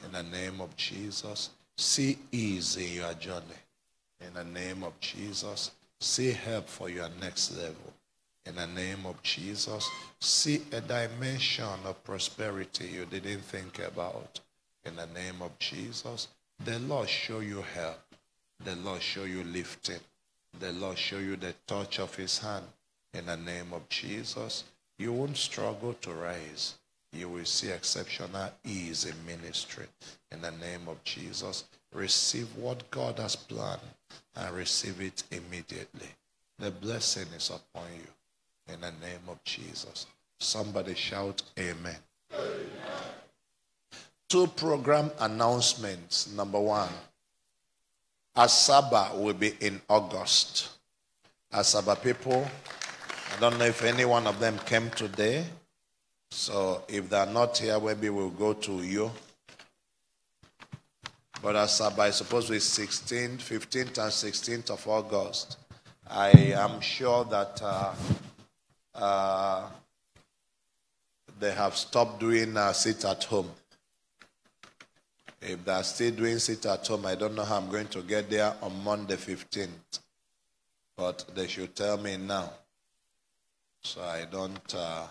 In the name of Jesus, see ease in your journey. In the name of Jesus, see help for your next level. In the name of Jesus, see a dimension of prosperity you didn't think about. In the name of Jesus, the Lord show you help. The Lord show you lifting. The Lord show you the touch of his hand. In the name of Jesus, you won't struggle to rise. You will see exceptional ease in ministry. In the name of Jesus, receive what God has planned and receive it immediately. The blessing is upon you. In the name of Jesus. Somebody shout, Amen. amen. Two program announcements. Number one, Asaba will be in August. Asaba people, I don't know if any one of them came today. So if they're not here, maybe we'll go to you. But Asaba is supposed to be 16th, 15th, and 16th of August. I am sure that uh, uh, they have stopped doing uh, sit at home. If they're still doing sit at home, I don't know how I'm going to get there on Monday 15th. But they should tell me now. So I don't uh,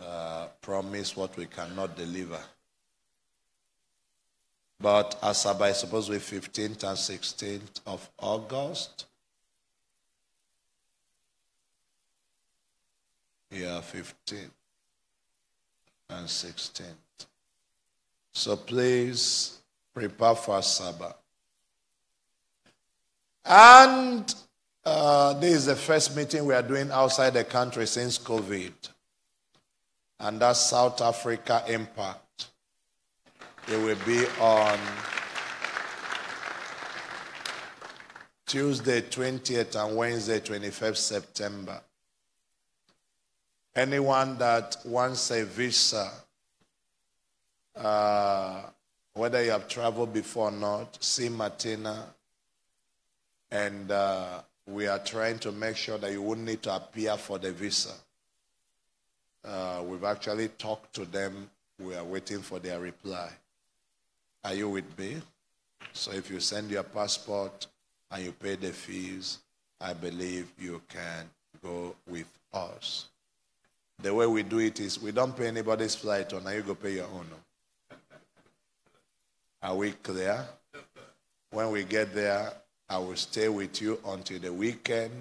uh, promise what we cannot deliver. But Asaba is supposed to be 15th and 16th of August. Yeah, 15th and 16th. So please prepare for Asaba. And uh, this is the first meeting we are doing outside the country since COVID. And that's South Africa Impact. It will be on Tuesday 20th and Wednesday 25th September. Anyone that wants a visa uh, whether you have traveled before or not, see Martina. And uh, we are trying to make sure that you won't need to appear for the visa. Uh, we've actually talked to them. We are waiting for their reply. Are you with me? So if you send your passport and you pay the fees, I believe you can go with us. The way we do it is we don't pay anybody's flight on, now you go pay your own. Are we clear? When we get there, I will stay with you until the weekend.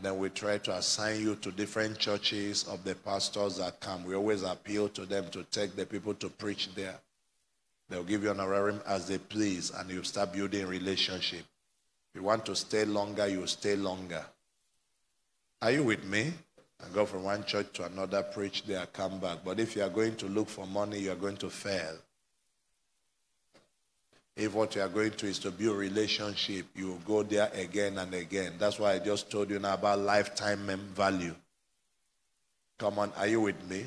Then we try to assign you to different churches of the pastors that come. We always appeal to them to take the people to preach there. They'll give you an honorarium as they please, and you start building relationship. If you want to stay longer, you stay longer. Are you with me? I go from one church to another, preach there, come back. But if you are going to look for money, you are going to fail. If what you are going to is to build relationship, you go there again and again. That's why I just told you now about lifetime value. Come on, are you with me?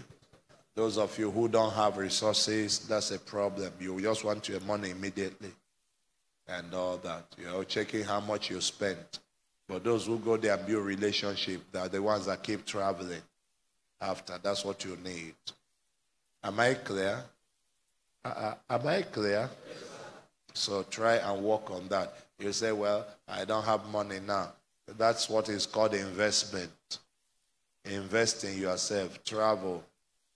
Those of you who don't have resources, that's a problem. You just want your money immediately and all that. You know, checking how much you spent. But those who go there and build relationship, they're the ones that keep traveling after. That's what you need. Am I clear? Uh, uh am I clear? Yes. So try and work on that. You say, well, I don't have money now. That's what is called investment. Invest in yourself. Travel.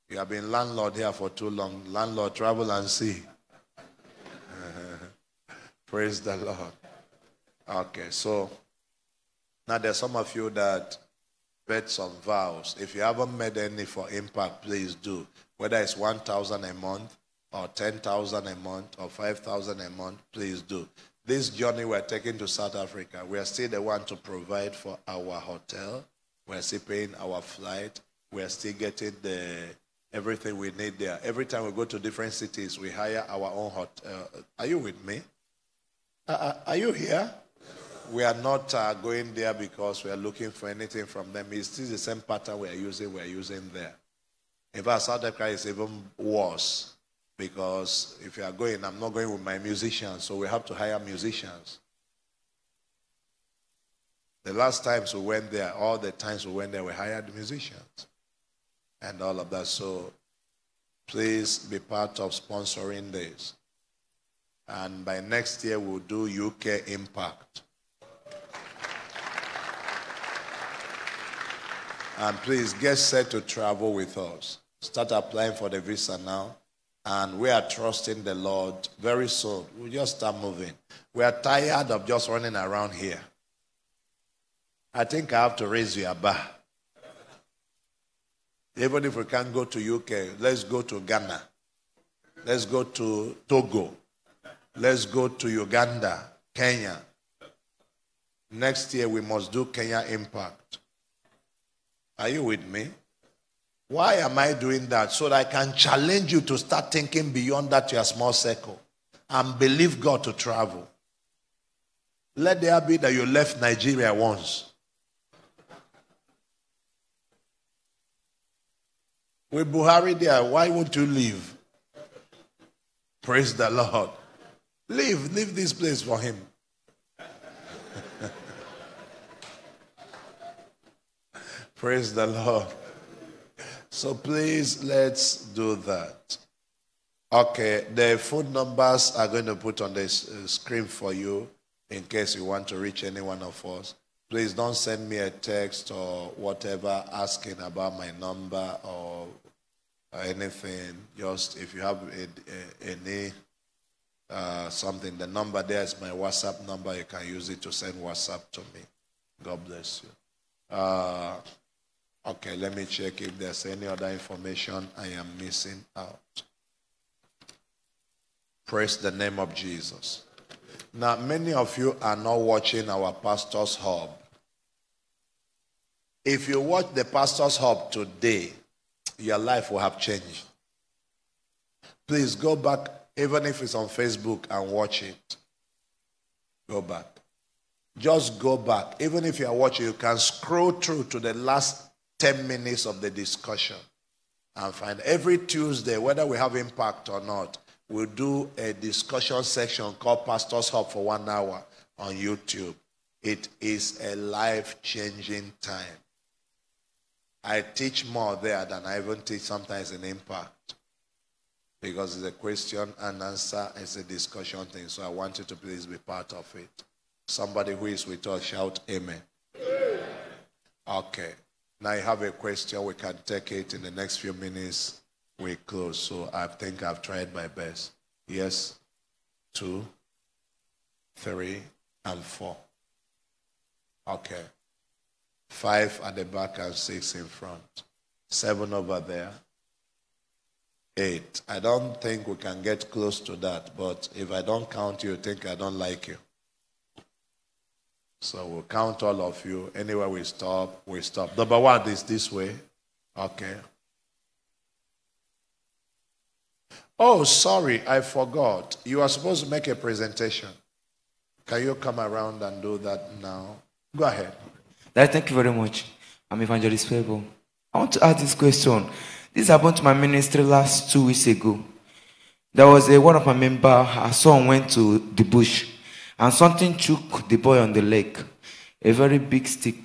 You have been landlord here for too long. Landlord, travel and see. [LAUGHS] Praise the Lord. Okay, so now there's some of you that bet some vows. If you haven't made any for impact, please do. Whether it's 1,000 a month, or 10,000 a month or 5,000 a month, please do. This journey we're taking to South Africa, we are still the one to provide for our hotel. We're still paying our flight. We're still getting the everything we need there. Every time we go to different cities, we hire our own hotel. Are you with me? Uh, uh are you here? We are not uh, going there because we are looking for anything from them. It's still the same pattern we are using, we are using there. In fact, South Africa is even worse because if you are going, I'm not going with my musicians, so we have to hire musicians. The last times we went there, all the times we went there, we hired musicians and all of that. So please be part of sponsoring this. And by next year, we'll do UK Impact. And please get set to travel with us. Start applying for the visa now. And we are trusting the Lord very soon. We'll just start moving. We are tired of just running around here. I think I have to raise your bar. Even if we can't go to UK, let's go to Ghana. Let's go to Togo. Let's go to Uganda, Kenya. Next year we must do Kenya Impact. Are you with me? Why am I doing that? So that I can challenge you to start thinking beyond that your small circle and believe God to travel. Let there be that you left Nigeria once. With Buhari there, why won't you leave? Praise the Lord. Leave, leave this place for him. [LAUGHS] Praise the Lord. So please, let's do that. Okay, the phone numbers are going to put on the uh, screen for you in case you want to reach any one of us. Please don't send me a text or whatever asking about my number or anything. Just if you have any uh, something, the number there is my WhatsApp number. You can use it to send WhatsApp to me. God bless you. Uh, okay, let me check if there's any other information I am missing out. Praise the name of Jesus. Now, many of you are not watching our Pastor's Hub. If you watch the Pastor's Hub today, your life will have changed. Please go back, even if it's on Facebook, and watch it. Go back. Just go back. Even if you are watching, you can scroll through to the last 10 minutes of the discussion and find every Tuesday, whether we have impact or not, we'll do a discussion section called Pastor's Hub for one hour on YouTube. It is a life changing time. I teach more there than I even teach sometimes in impact. Because it's a question and answer, it's a discussion thing. So I want you to please be part of it. Somebody who is with us, shout amen. Okay. Now I have a question. We can take it in the next few minutes. We close. So I think I've tried my best. Yes. Two, three, and four. Okay. Five at the back and six in front. Seven over there. Eight. I don't think we can get close to that, but if I don't count you, think I don't like you. So we'll count all of you. Anywhere we stop, we stop. Number one is this way. Okay. Oh, sorry, I forgot. You are supposed to make a presentation. Can you come around and do that now? Go ahead. thank you very much. I'm Evangelist Fable. I want to ask this question. This happened to my ministry last two weeks ago. There was a one of my member, her son went to the bush, and something took the boy on the leg, a very big stick,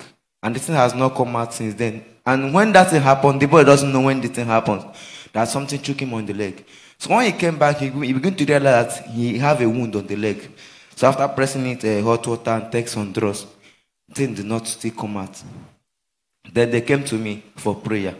and the thing has not come out since then. And when that thing happened, the boy doesn't know when the thing happened. That something took him on the leg. So when he came back, he, began to realize that he have a wound on the leg. So after pressing it uh, hot water and take some drugs, thing did not still come out. Then they came to me for prayer.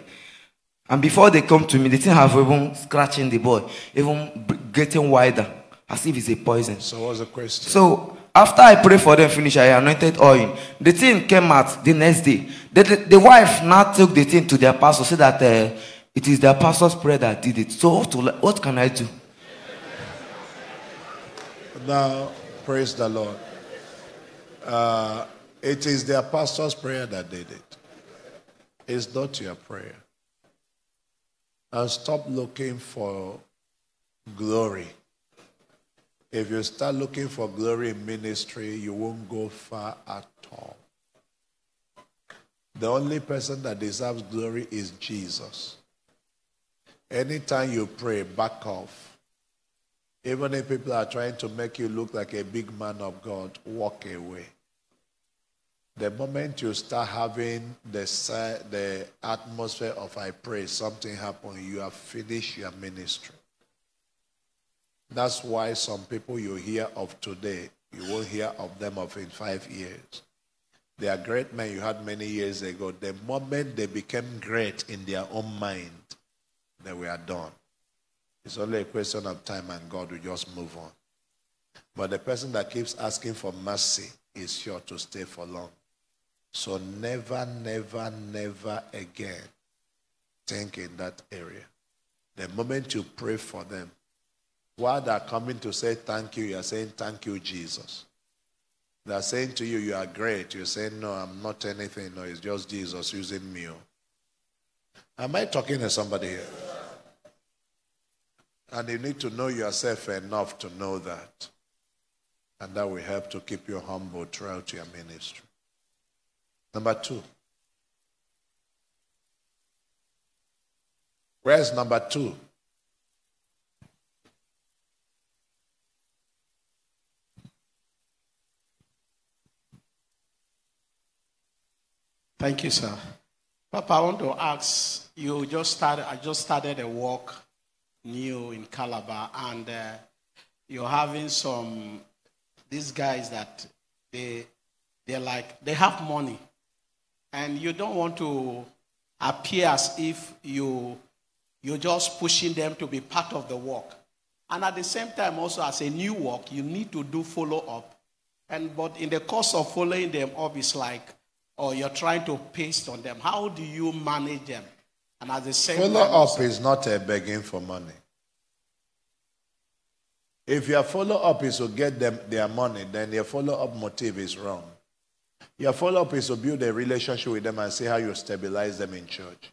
And before they come to me, the thing have even scratching the boy, even getting wider, as if it's a poison. So what's the question? So after I pray for them, finish, I anointed oil. The thing came out the next day. The, the, the wife now took the thing to their pastor, said that uh, it is their pastor's prayer that did it. So what, to, what can I do? Now, praise the Lord. Uh, it is their pastor's prayer that did it. It's not your prayer and stop looking for glory. If you start looking for glory in ministry, you won't go far at all. The only person that deserves glory is Jesus. Anytime you pray, back off. Even if people are trying to make you look like a big man of God, walk away. The moment you start having the, the atmosphere of I pray, something happen, you have finished your ministry. That's why some people you hear of today, you won't hear of them of in five years. They are great men you had many years ago. The moment they became great in their own mind, they were done. It's only a question of time and God will just move on. But the person that keeps asking for mercy is sure to stay for long. So never, never, never again think in that area. The moment you pray for them, while they're coming to say thank you, you're saying thank you, Jesus. They're saying to you, you are great. You're saying, no, I'm not anything. No, it's just Jesus using me. Am I talking to somebody here? And you need to know yourself enough to know that. And that will help to keep you humble throughout your ministry. Number two. Where's number two? Thank you, sir. Papa, I want to ask you just started, I just started a work new in Calabar, and uh, you're having some, these guys that they, they're like, they have money, and you don't want to appear as if you, you're just pushing them to be part of the work. And at the same time, also as a new work, you need to do follow up. And but in the course of following them up, it's like, or you're trying to paste on them. How do you manage them? And at the same Follow time, up is not a begging for money. If your follow up is to get them their money, then your follow up motive is wrong. Your follow up is to build a relationship with them and see how you stabilize them in church.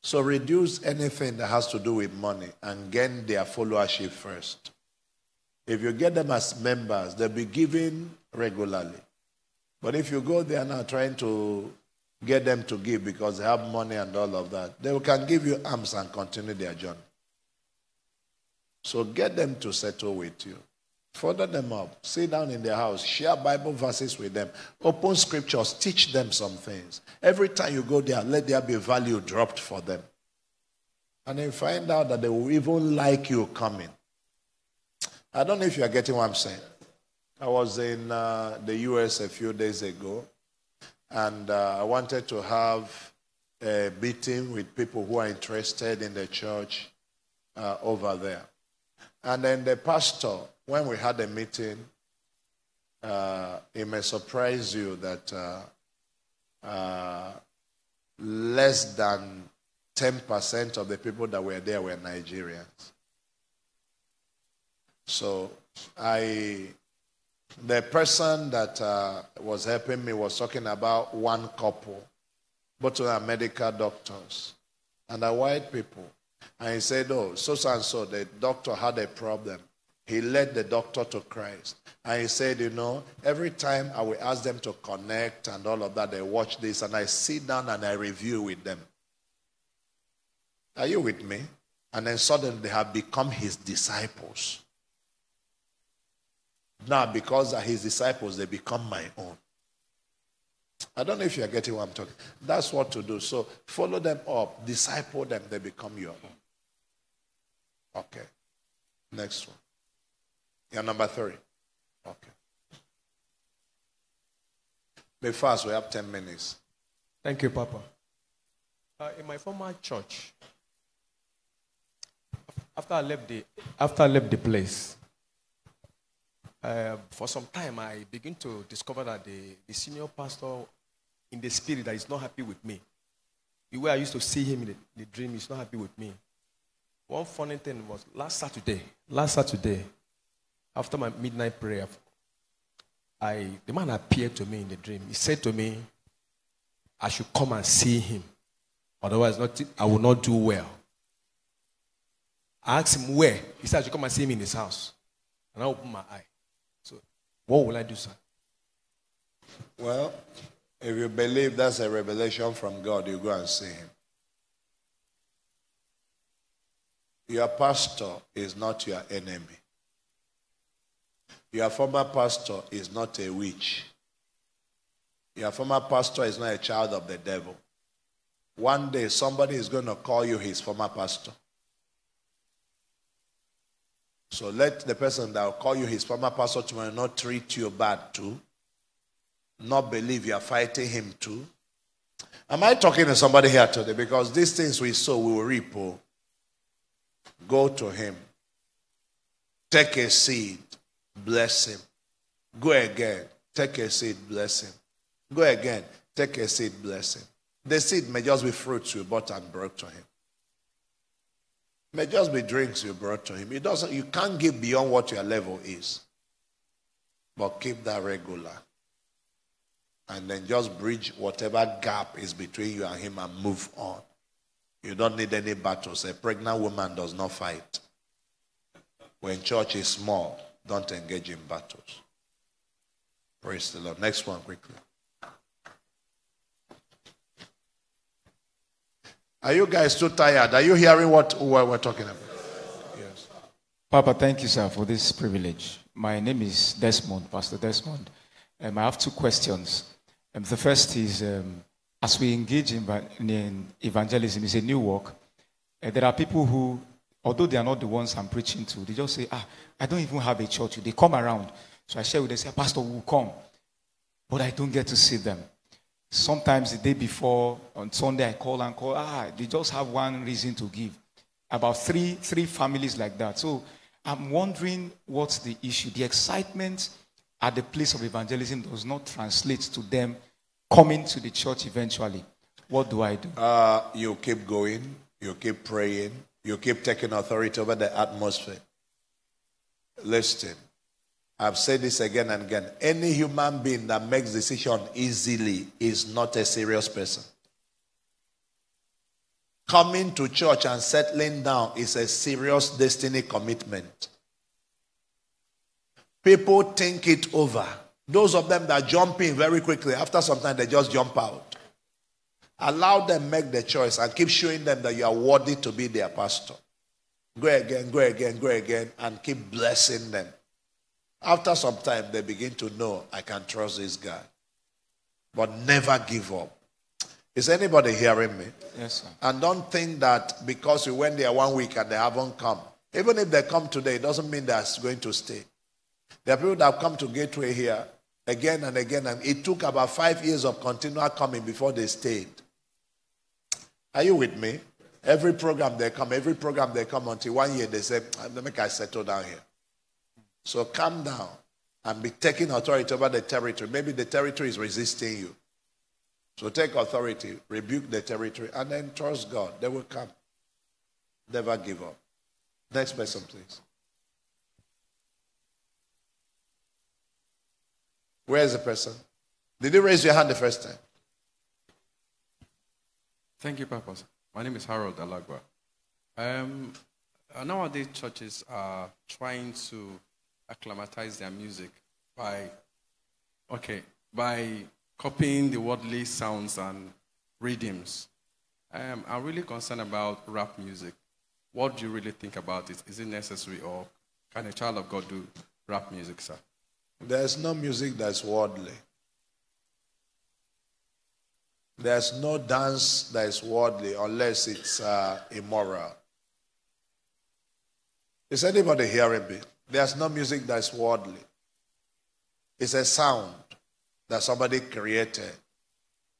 So reduce anything that has to do with money and gain their followership first. If you get them as members, they'll be giving regularly. But if you go there now trying to get them to give because they have money and all of that, they can give you arms and continue their journey. So get them to settle with you. Further them up. Sit down in their house. Share Bible verses with them. Open scriptures. Teach them some things. Every time you go there, let there be value dropped for them. And then find out that they will even like you coming. I don't know if you are getting what I'm saying. I was in uh, the US a few days ago, and uh, I wanted to have a meeting with people who are interested in the church uh, over there. And then the pastor, when we had a meeting, uh, it may surprise you that uh, uh, less than 10% of the people that were there were Nigerians. So I, the person that uh, was helping me was talking about one couple, both of them medical doctors, and are white people. And he said, Oh, so and so, the doctor had a problem. He led the doctor to Christ. And he said, You know, every time I will ask them to connect and all of that, they watch this, and I sit down and I review with them. Are you with me? And then suddenly they have become his disciples. Now, because they're his disciples, they become my own. I don't know if you're getting what I'm talking. That's what to do. So follow them up, disciple them, they become your own. Okay. Next one. You're number three. Okay. Be fast, we have 10 minutes. Thank you, Papa. Uh, in my former church, after I left the after I left the place, uh, for some time I begin to discover that the, the senior pastor, in the spirit, that is not happy with me. The way I used to see him in the, the dream, he's not happy with me. One funny thing was last Saturday. Last Saturday, after my midnight prayer, I the man appeared to me in the dream. He said to me, I should come and see him. Otherwise, not, I will not do well. I asked him where. He said, I should come and see him in his house. And I opened my eye. What will I do, sir? Well, if you believe that's a revelation from God, you go and see him. Your pastor is not your enemy. Your former pastor is not a witch. Your former pastor is not a child of the devil. One day, somebody is going to call you his former pastor. So let the person that will call you his former pastor tomorrow not treat you bad too. Not believe you are fighting him too. Am I talking to somebody here today? Because these things we sow, we will reap. oh. Go to him. Take a seed, bless him. Go again, take a seed, bless him. Go again, take a seed, bless him. The seed may just be fruits you bought and brought to him. May just be drinks you brought to him. It doesn't, you can't give beyond what your level is. But keep that regular. And then just bridge whatever gap is between you and him and move on. You don't need any battles. A pregnant woman does not fight. When church is small, don't engage in battles. Praise the Lord. Next one, quickly. Are you guys too tired? Are you hearing what we're talking about? Yes. Papa, thank you, sir, for this privilege. My name is Desmond, Pastor Desmond. Um, I have two questions. Um, the first is um, as we engage in, in evangelism, it's a new work. Uh, there are people who, although they are not the ones I'm preaching to, they just say, Ah, I don't even have a church. They come around. So I share with them, say, Pastor, we'll come. But I don't get to see them. Sometimes the day before, on Sunday, I call and call. Ah, they just have one reason to give. About three, three families like that. So I'm wondering what's the issue. The excitement at the place of evangelism does not translate to them coming to the church eventually. What do I do? Uh, you keep going, you keep praying, you keep taking authority over the atmosphere. Listen, I've said this again and again. Any human being that makes decision easily is not a serious person. Coming to church and settling down is a serious destiny commitment. People think it over. Those of them that jump in very quickly, after some time, they just jump out. Allow them make the choice and keep showing them that you are worthy to be their pastor. Go again, go again, go again, and keep blessing them. After some time, they begin to know I can trust this guy. But never give up. Is anybody hearing me? Yes, sir. And don't think that because you went there one week and they haven't come. Even if they come today, it doesn't mean they're going to stay. There are people that have come to Gateway here again and again, and it took about five years of continual coming before they stayed. Are you with me? Every program they come, every program they come until one year they say, let me settle down here. So calm down and be taking authority over the territory. Maybe the territory is resisting you. So take authority, rebuke the territory, and then trust God. They will come. Never give up. Next person, please. Where is the person? Did you raise your hand the first time? Thank you, Papa. My name is Harold Alagwa. Um, nowadays, churches are trying to acclimatize their music by, okay, by copying the worldly sounds and rhythms. Um, I'm really concerned about rap music. What do you really think about it? Is it necessary, or can a child of God do rap music, sir? There's no music that's worldly. There's no dance that is worldly unless it's uh, immoral. Is anybody hearing me? There's no music that's worldly. It's a sound that somebody created.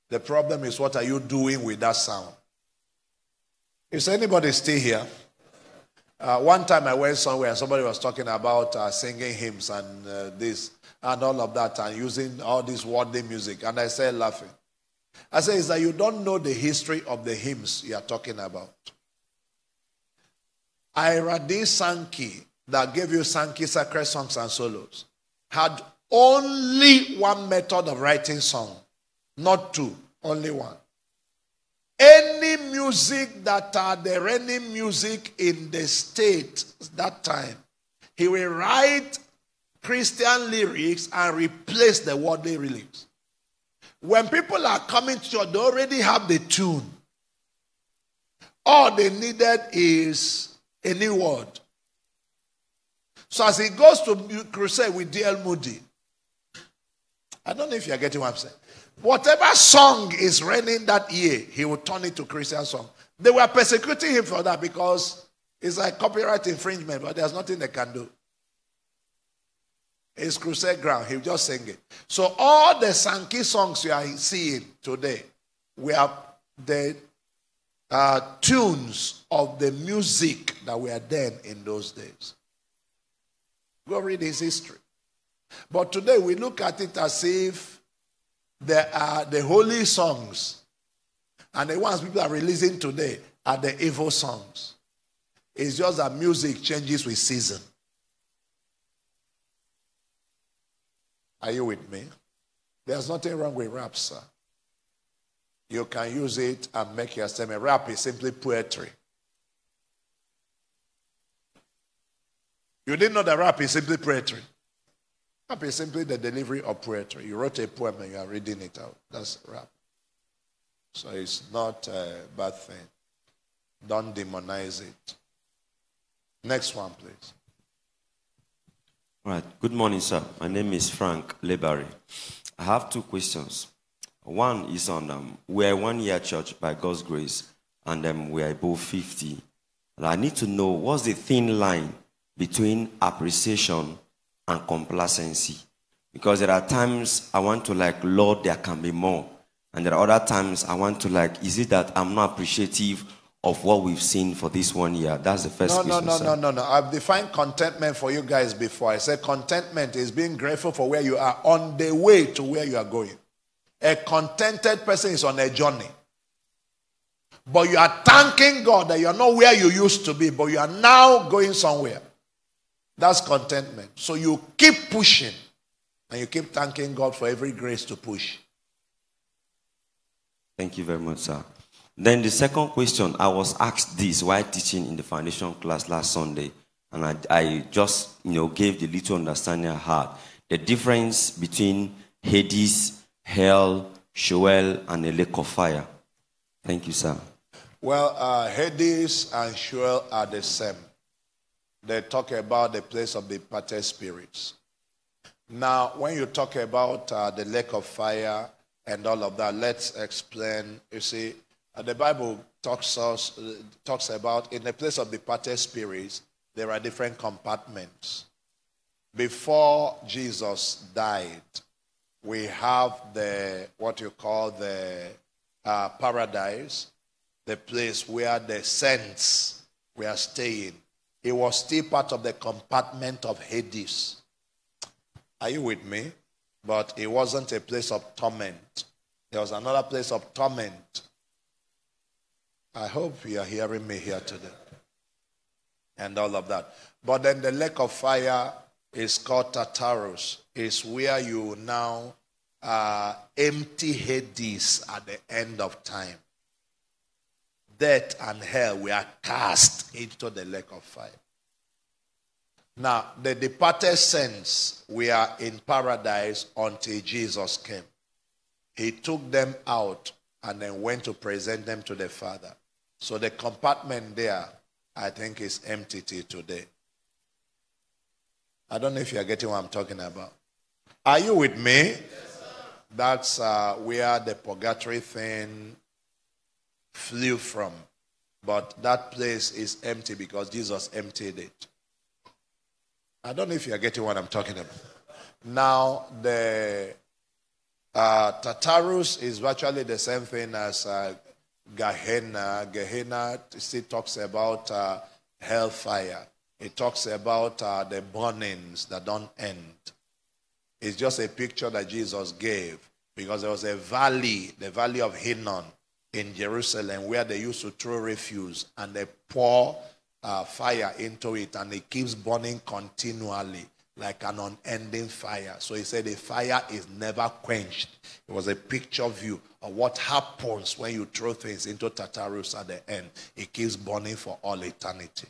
The problem is, what are you doing with that sound? Is anybody still here? Uh, one time I went somewhere and somebody was talking about uh, singing hymns and uh, this and all of that and using all this worldly music. And I said, laughing. I said, is that you don't know the history of the hymns you are talking about. Ira D. Sankey, that gave you Sankey sacred songs and solos, had only one method of writing song, not two, only one. Any music that are there, any music in the state that time, he will write Christian lyrics and replace the worldly lyrics. When people are coming to church, they already have the tune. All they needed is a new word. So as he goes to crusade with D.L. Moody, I don't know if you're getting what I'm saying. Whatever song is reigning that year, he will turn it to Christian song. They were persecuting him for that because it's like copyright infringement, but there's nothing they can do. It's crusade ground. He'll just sing it. So all the Sankey songs you are seeing today we were the uh, tunes of the music that were then in those days. Go read his history. But today we look at it as if there are the holy songs, and the ones people are releasing today are the evil songs. It's just that music changes with season. Are you with me? There's nothing wrong with rap, sir. You can use it and make your statement. Rap is simply poetry. You didn't know that rap is simply poetry. Rap is simply the delivery of poetry. You wrote a poem and you are reading it out. That's rap. So it's not a bad thing. Don't demonize it. Next one, please. All right. Good morning, sir. My name is Frank Lebary. I have two questions. One is on um, we're one year church by God's grace, and um, we are above 50. And I need to know what's the thin line between appreciation and complacency. Because there are times I want to like, Lord, there can be more. And there are other times I want to like, is it that I'm not appreciative of what we've seen for this one year? That's the first No, question. no, no, sir. no, no, no. I've defined contentment for you guys before. I said contentment is being grateful for where you are on the way to where you are going. A contented person is on a journey. But you are thanking God that you are not where you used to be, but you are now going somewhere. That's contentment. So you keep pushing and you keep thanking God for every grace to push. Thank you very much, sir. Then the second question, I was asked this while teaching in the foundation class last Sunday, and I, I just you know gave the little understanding I had. The difference between Hades, hell, Sheol, and a lake of fire. Thank you, sir. Well, uh, Hades and Sheol are the same. They talk about the place of the departed spirits. Now, when you talk about uh, the lake of fire and all of that, let's explain. You see, uh, the Bible talks us uh, talks about in the place of the departed spirits, there are different compartments. Before Jesus died, we have the what you call the uh, paradise, the place where the saints were staying. It was still part of the compartment of Hades. Are you with me? But it wasn't a place of torment. There was another place of torment. I hope you are hearing me here today. And all of that. But then the lake of fire is called Tartarus. Is where you now uh, empty Hades at the end of time. Death and hell were cast into the lake of fire. Now, the departed saints were in paradise until Jesus came. He took them out and then went to present them to the Father. So the compartment there, I think, is empty today. I don't know if you are getting what I'm talking about. Are you with me? Yes, That's uh, where the purgatory thing flew from. But that place is empty because Jesus emptied it. I don't know if you are getting what I'm talking about. Now, the uh, Tartarus is virtually the same thing as uh, Gehenna. Gehenna still talks about uh, hellfire. It talks about uh, the burnings that don't end. It's just a picture that Jesus gave because there was a valley, the valley of Hinnom in Jerusalem, where they used to throw refuse and they pour uh, fire into it and it keeps burning continually like an unending fire. So he said the fire is never quenched. It was a picture view of what happens when you throw things into Tartarus at the end. It keeps burning for all eternity.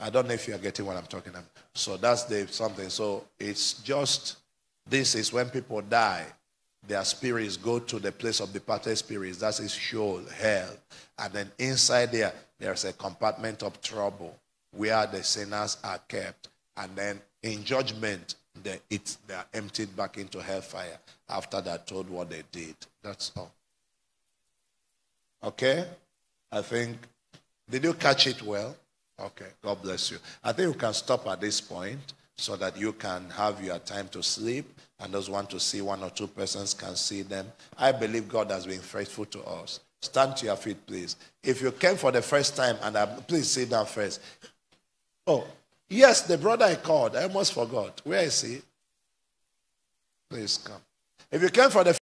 I don't know if you're getting what I'm talking about. So that's the something. So it's just this is when people die, their spirits go to the place of departed spirits. That is Sheol, hell. And then inside there, there's a compartment of trouble where the sinners are kept. And then in judgment, They, it, they are emptied back into hellfire after they're told what they did. That's all. Okay? I think, did you catch it well? Okay, God bless you. I think we can stop at this point so that you can have your time to sleep and those want to see one or two persons can see them. I believe God has been faithful to us. Stand to your feet, please. If you came for the first time, and I, please sit down first. Oh, yes, the brother I called. I almost forgot. Where is he? Please come. If you came for the